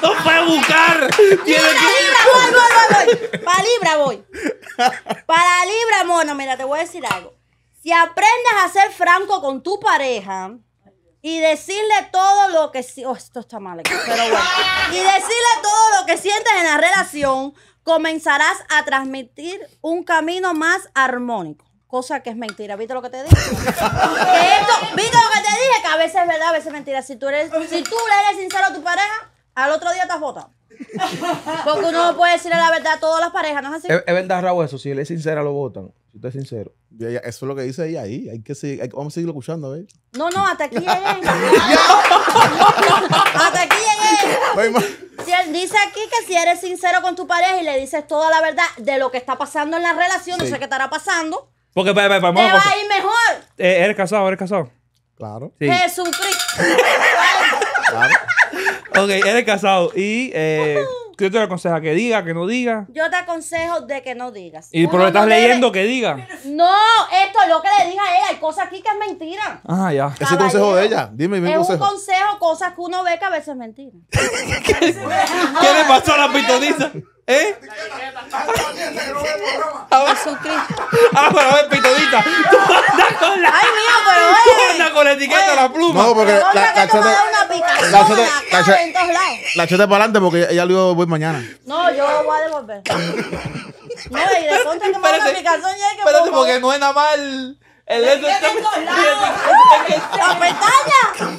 ¡No puede buscar! Tiene Para que. Libra, voy, voy, voy, voy. Para Libra voy. Para Libra, mono, mira, te voy a decir algo. Si aprendes a ser franco con tu pareja y decirle todo lo que... Oh, esto está mal aquí, pero bueno. Y decirle todo lo que sientes en la relación, comenzarás a transmitir un camino más armónico. Cosa que es mentira. ¿Viste lo que te dije? [LAUGHS] que esto, ¿Viste lo que te dije? Que a veces es verdad, a veces es mentira. Si tú, eres, si tú le eres sincero a tu pareja, al otro día estás votado. Porque uno no puede decirle la verdad a todas las parejas, ¿no es así? ¿Es, es verdad, Raúl, eso. Si él es sincera, lo votan. Si usted es sincero. Y ella- eso es lo que dice ella ahí. Hay que seguir, hay- vamos a seguirlo escuchando, a ver. No, no, hasta aquí llegué. [LAUGHS] hasta aquí llegué. No hay más. Si él dice aquí que si eres sincero con tu pareja y le dices toda la verdad de lo que está pasando en la relación, no sé qué estará pasando, Porque, te vamos a va a ir mejor. Eh, ¿Eres casado? ¿Eres casado? Claro. Sí. Jesucristo. Ok, eres casado. Y. Eh, ¿Qué te aconseja? ¿Que diga? ¿Que no diga? Yo te aconsejo de que no digas. Y pero le estás no debe- leyendo que diga. No, esto es lo que le dije a él. Hay cosas aquí que es mentira. Ah, ya. Ese es el consejo de ella. Dime, dime Es un consejo. consejo, cosas que uno ve que a veces es mentira. [LAUGHS] ¿Qué le pasó a la pitoniza? ¿Eh? Jesucristo. Ah, pero a ver. Tú andas con la. Ay, mío, pero Tú oye. andas con la etiqueta de la pluma. No, porque la, oiga la que te va a chete, dar una picazón la en chete- la la cara chete- en todos lados. la chete para adelante porque ella lo iba a mañana. No, yo voy a devolver. No, y de contra que me da una picazón ya que Espérate, por porque no es nada mal. El está. [LAUGHS] ¡La pestaña!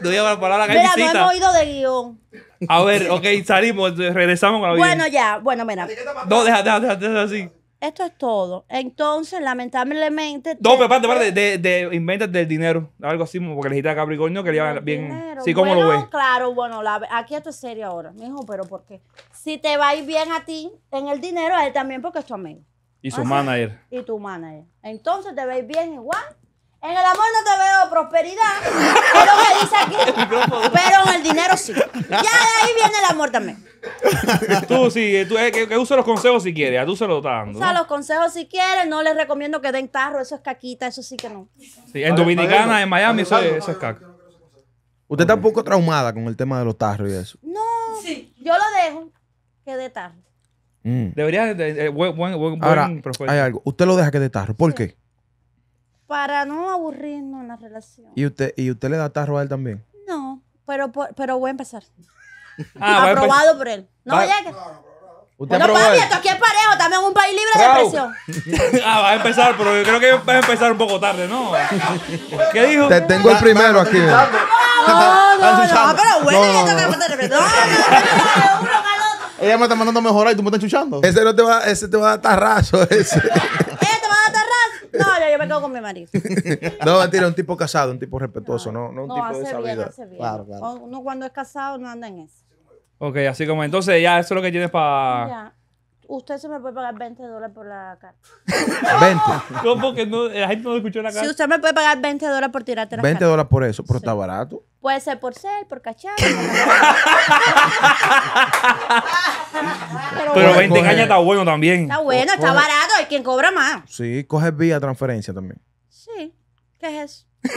No a la Mira, no hemos ido de guion. A ver, ok, salimos, regresamos con la vida. Bueno, ya, bueno, mira. No, deja, deja, deja, deja así. Esto es todo. Entonces, lamentablemente. No, pero espérate, espérate, de, de, inventas del dinero. Algo así, porque le dijiste a Capricornio que le iba El bien. dinero. Sí, ¿cómo bueno, lo ves? Claro, bueno, la- aquí esto es serio ahora, mijo, pero ¿por qué? Si te va a ir bien a ti en el dinero, a él también porque es tu amigo. Y su manager. Y tu manager. Entonces te va a ir bien igual. En el amor no te veo prosperidad, es lo que dice aquí. Pero en el dinero sí. Ya de ahí viene el amor también. Tú sí, tú, eh, que, que use los consejos si quieres. A tú se lo estás dando. O sea, ¿no? los consejos si quieren, no les recomiendo que den tarro, eso es caquita, eso sí que no. Sí, en Dominicana, en Miami, eso, es- eso es caca. Usted está un poco traumada con el tema de los tarros y eso. No, yo lo dejo que dé tarro. Mm. Deberías de, buen, buen, buen, Ahora, buen hay algo. Usted lo deja que dé tarro. ¿Por qué? Para no aburrirnos en la relación. ¿Y usted, ¿Y usted le da tarro a él también? No, pero, pero voy a empezar. Ah, va a empe- Aprobado por él. No, Va- ya que. ¿Usted Bueno, papi, esto aquí es parejo, también un país libre de depresión. [LAUGHS] ah, va a empezar, pero yo creo que va a empezar un poco tarde, ¿no? [LAUGHS] ¿Qué dijo? Te tengo el primero aquí. No, no, no, chuchando. pero bueno, No, yo no, tengo que no. meter. [LAUGHS] No, no, no. Ella me está mandando a mejorar y tú me estás chuchando. Ese no te va, ese te va a dar tarrazo. Ese. ¿Ella te va a dar terrazo? No, yo, yo me quedo con mi marido. [LAUGHS] no, mentira, un tipo casado, un tipo respetuoso, no, no un tipo de hace esa bien, vida. hace bien. Claro, claro. Uno cuando es casado no anda en eso. Ok, así como entonces ya eso es lo que tienes para... Usted se me puede pagar 20 dólares por la cara. 20. [LAUGHS] ¿Cómo que no? La gente no escuchó la cara. Si usted me puede pagar 20 dólares por tirarte la 20 cara. dólares por eso, pero está barato. Puede ser por ser, por cachar. [LAUGHS] Pero, Pero bueno, 20 coge- cañas está bueno también. está bueno, está barato. Hay quien cobra más. Sí, coges vía transferencia también. Sí. ¿Qué es eso? [LAUGHS]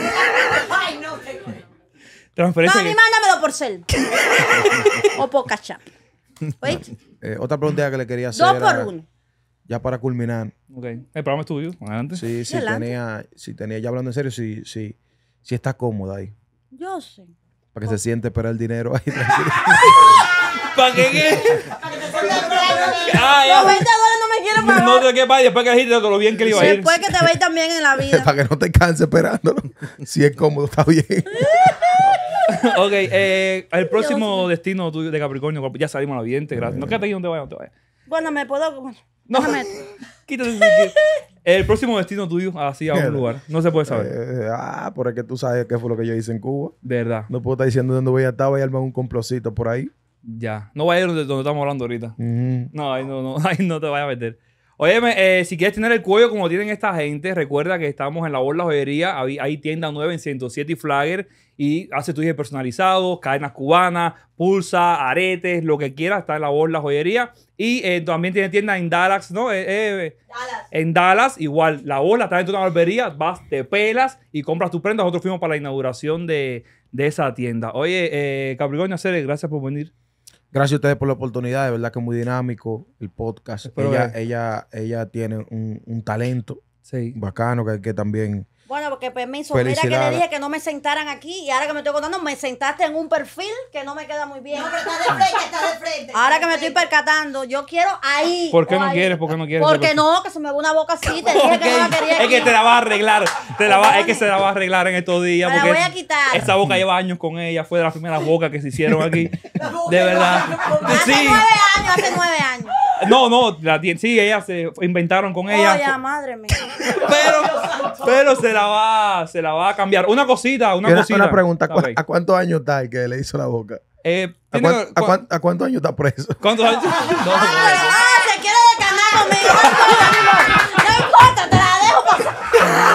Transferencia. No, a mí que- mándamelo por cel. o por cachar. ¿Oíste? Eh, otra pregunta que le quería hacer. Dos era, por uno. Ya para culminar. Ok. El programa es tuyo. Adelante. Sí, sí, Adelante. tenía, si tenía, ya hablando en serio, si, si, si está cómoda ahí. Yo sé. Para que se siente esperar el dinero ahí. [LAUGHS] ¿Para qué qué? Ah, Los 20 ya. dólares no me quieren pagar. No te quepas y después que dijiste lo bien que le iba a ir. Después que te veis también en la [LAUGHS] vida. para que no te canses esperándolo. Si es cómodo, está bien. [LAUGHS] [LAUGHS] ok, eh, el próximo destino tuyo de Capricornio, ya salimos al ambiente, gracias. No quédate ahí donde vayas, no te vayas. Bueno, me puedo. No. déjame- [LAUGHS] Quítate. El próximo destino tuyo, así a un lugar. No se puede saber. Eh, ah, pero es que tú sabes qué fue lo que yo hice en Cuba. De verdad. No puedo estar diciendo dónde voy a estar, voy a armar un complocito por ahí. Ya. No vayas donde, donde estamos hablando ahorita. No, ahí no, no, [LAUGHS] ahí no te vayas a meter. Óyeme, eh, si quieres tener el cuello como tienen esta gente, recuerda que estamos en la Borla Joyería. Hay, hay tienda nueva en 107 y Flagger y hace tu personalizados, cadenas cubanas, pulsa, aretes, lo que quieras, está en la Borla Joyería. Y eh, también tiene tienda en Dallas, ¿no? Eh, eh, En Dallas, igual, la Borla está dentro de una barbería, vas, te pelas y compras tus prendas. Nosotros fuimos para la inauguración de, de esa tienda. Oye, eh, Capricornio Ceres, gracias por venir. Gracias a ustedes por la oportunidad, de verdad que es muy dinámico el podcast. Espero Ella, ella, ella tiene un, un talento Sí. bacano que, que también. Bueno, porque permiso, mira que le dije que no me sentaran aquí y ahora que me estoy contando, me sentaste en un perfil que no me queda muy bien. No, pero está de frente, está de frente. Ahora que me estoy percatando, yo quiero ahí. ¿Por qué no ahí. quieres? ¿Por qué no quieres? Porque no, que se me ve una boca así, te dije que no la quería Es que te la va a arreglar. Te la va, es que se la va a arreglar en estos días. Me la voy a quitar. Esa boca lleva años con ella. Fue de las primeras bocas que se hicieron aquí. [LAUGHS] De verdad. Hace Sí. nueve años, hace nueve años. No, no. La, sí, ellas se inventaron con ella. Oye, madre mía. Pero, pero se la va, se la va a cambiar. Una cosita, una una, cosita. una pregunta: ¿a, cu- a cuántos años está el que le hizo la boca? Eh, ¿A, ¿tiene- cuán- a cu- cuán- a cuántos años está preso? [LAUGHS] ¿Cuántos años? [LAUGHS] No, Ah, se quiere decanar conmigo. No importa, te la dejo pasar.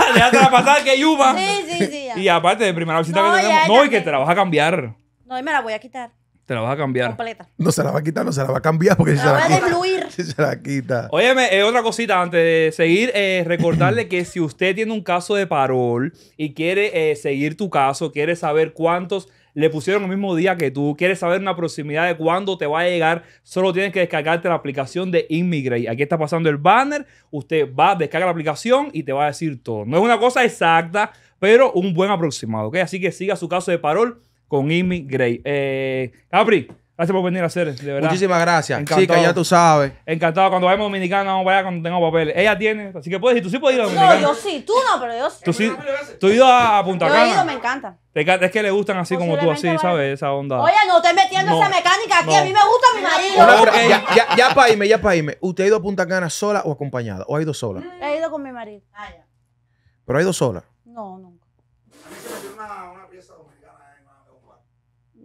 [LAUGHS] Déjatela pasar que Yuma. Sí, sí, sí. ya. Y aparte de primera visita No, que tenemos. ya, No, y que te la vas a cambiar. No, y me la voy a quitar Te la vas a cambiar. completa. No se la va a quitar, no se la va a cambiar porque si se la la a desluir. [LAUGHS] Si se la quita. Óyeme, eh, otra cosita antes de seguir, eh, recordarle que si usted tiene un caso de parol y quiere eh, seguir tu caso, quiere saber cuántos le pusieron el mismo día que tú, quieres saber una proximidad de cuándo te va a llegar, solo tienes que descargarte la aplicación de Immigrate. Aquí está pasando el banner, usted va, descarga la aplicación y te va a decir todo. No es una cosa exacta, pero un buen aproximado, ¿ok? Así que siga su caso de parol con Immigrate. Eh, Capri, gracias por venir a hacer, de verdad. Muchísimas gracias. Encantado. Chica, ya tú sabes. Encantado. Cuando vayamos a Dominicana, vamos para allá cuando tengamos papeles. Ella tiene, así que puedes ir. Tú sí puedes ir a No, Dominicana. yo sí, tú no, pero yo sí. Tú sí. Tú has ido a Punta Yo he ido, Cana. me encanta. Es que le gustan así como tú, así. ¿sabes? Esa onda. Oye, no estés metiendo No, esa mecánica aquí. no. A mí me gusta mi marido. Ya, ya, ya para irme, ya para irme. ¿Usted ha ido a Punta Cana sola o acompañada? ¿O ha ido sola? He ido con mi marido. Pero ha ido sola. No, nunca.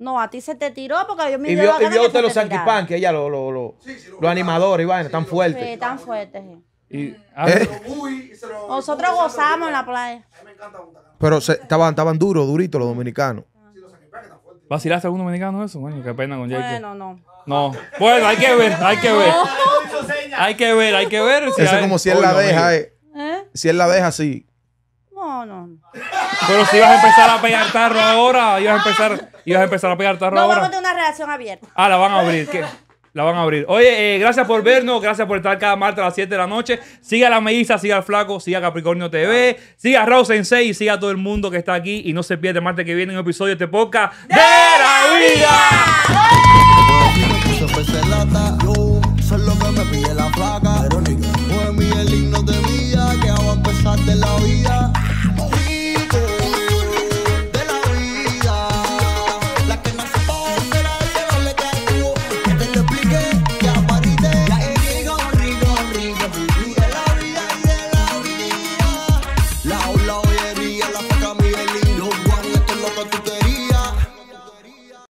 No, a ti se te tiró porque yo me Y vio, y vio usted los Sanky Panky, ella, los lo, lo- los animadores y vaina, tan fuertes. Sí, tan fuerte. sí. Y- ah, ¿Eh? Nosotros gozamos en la playa. Pero se- estaban, estaban duros, duritos los dominicanos. ¿Vacilaste a algún dominicano eso? Bueno, qué pena con Jake. Bueno, no. No. Bueno, hay que ver, hay que ver. Hay que ver, hay que ver. Eso es como si él la deja, eh. ¿Eh? Si él la deja así. Pero si ibas a empezar a pegar tarro ahora, ibas a empezar, ibas a empezar a pegar tarro no, ahora. No, vamos a tener una relación abierta. Ah, la van a abrir. ¿Qué? La van a abrir. Oye, eh, gracias por vernos. Gracias por estar cada martes a las 7 de la noche. Siga a la Melissa, siga al Flaco, siga a Capricornio TV, siga a Raúl Sensei y siga a todo el mundo que está aquí. Y no se pierda el martes que viene un episodio de este podcast de, la el himno de vida de la vida.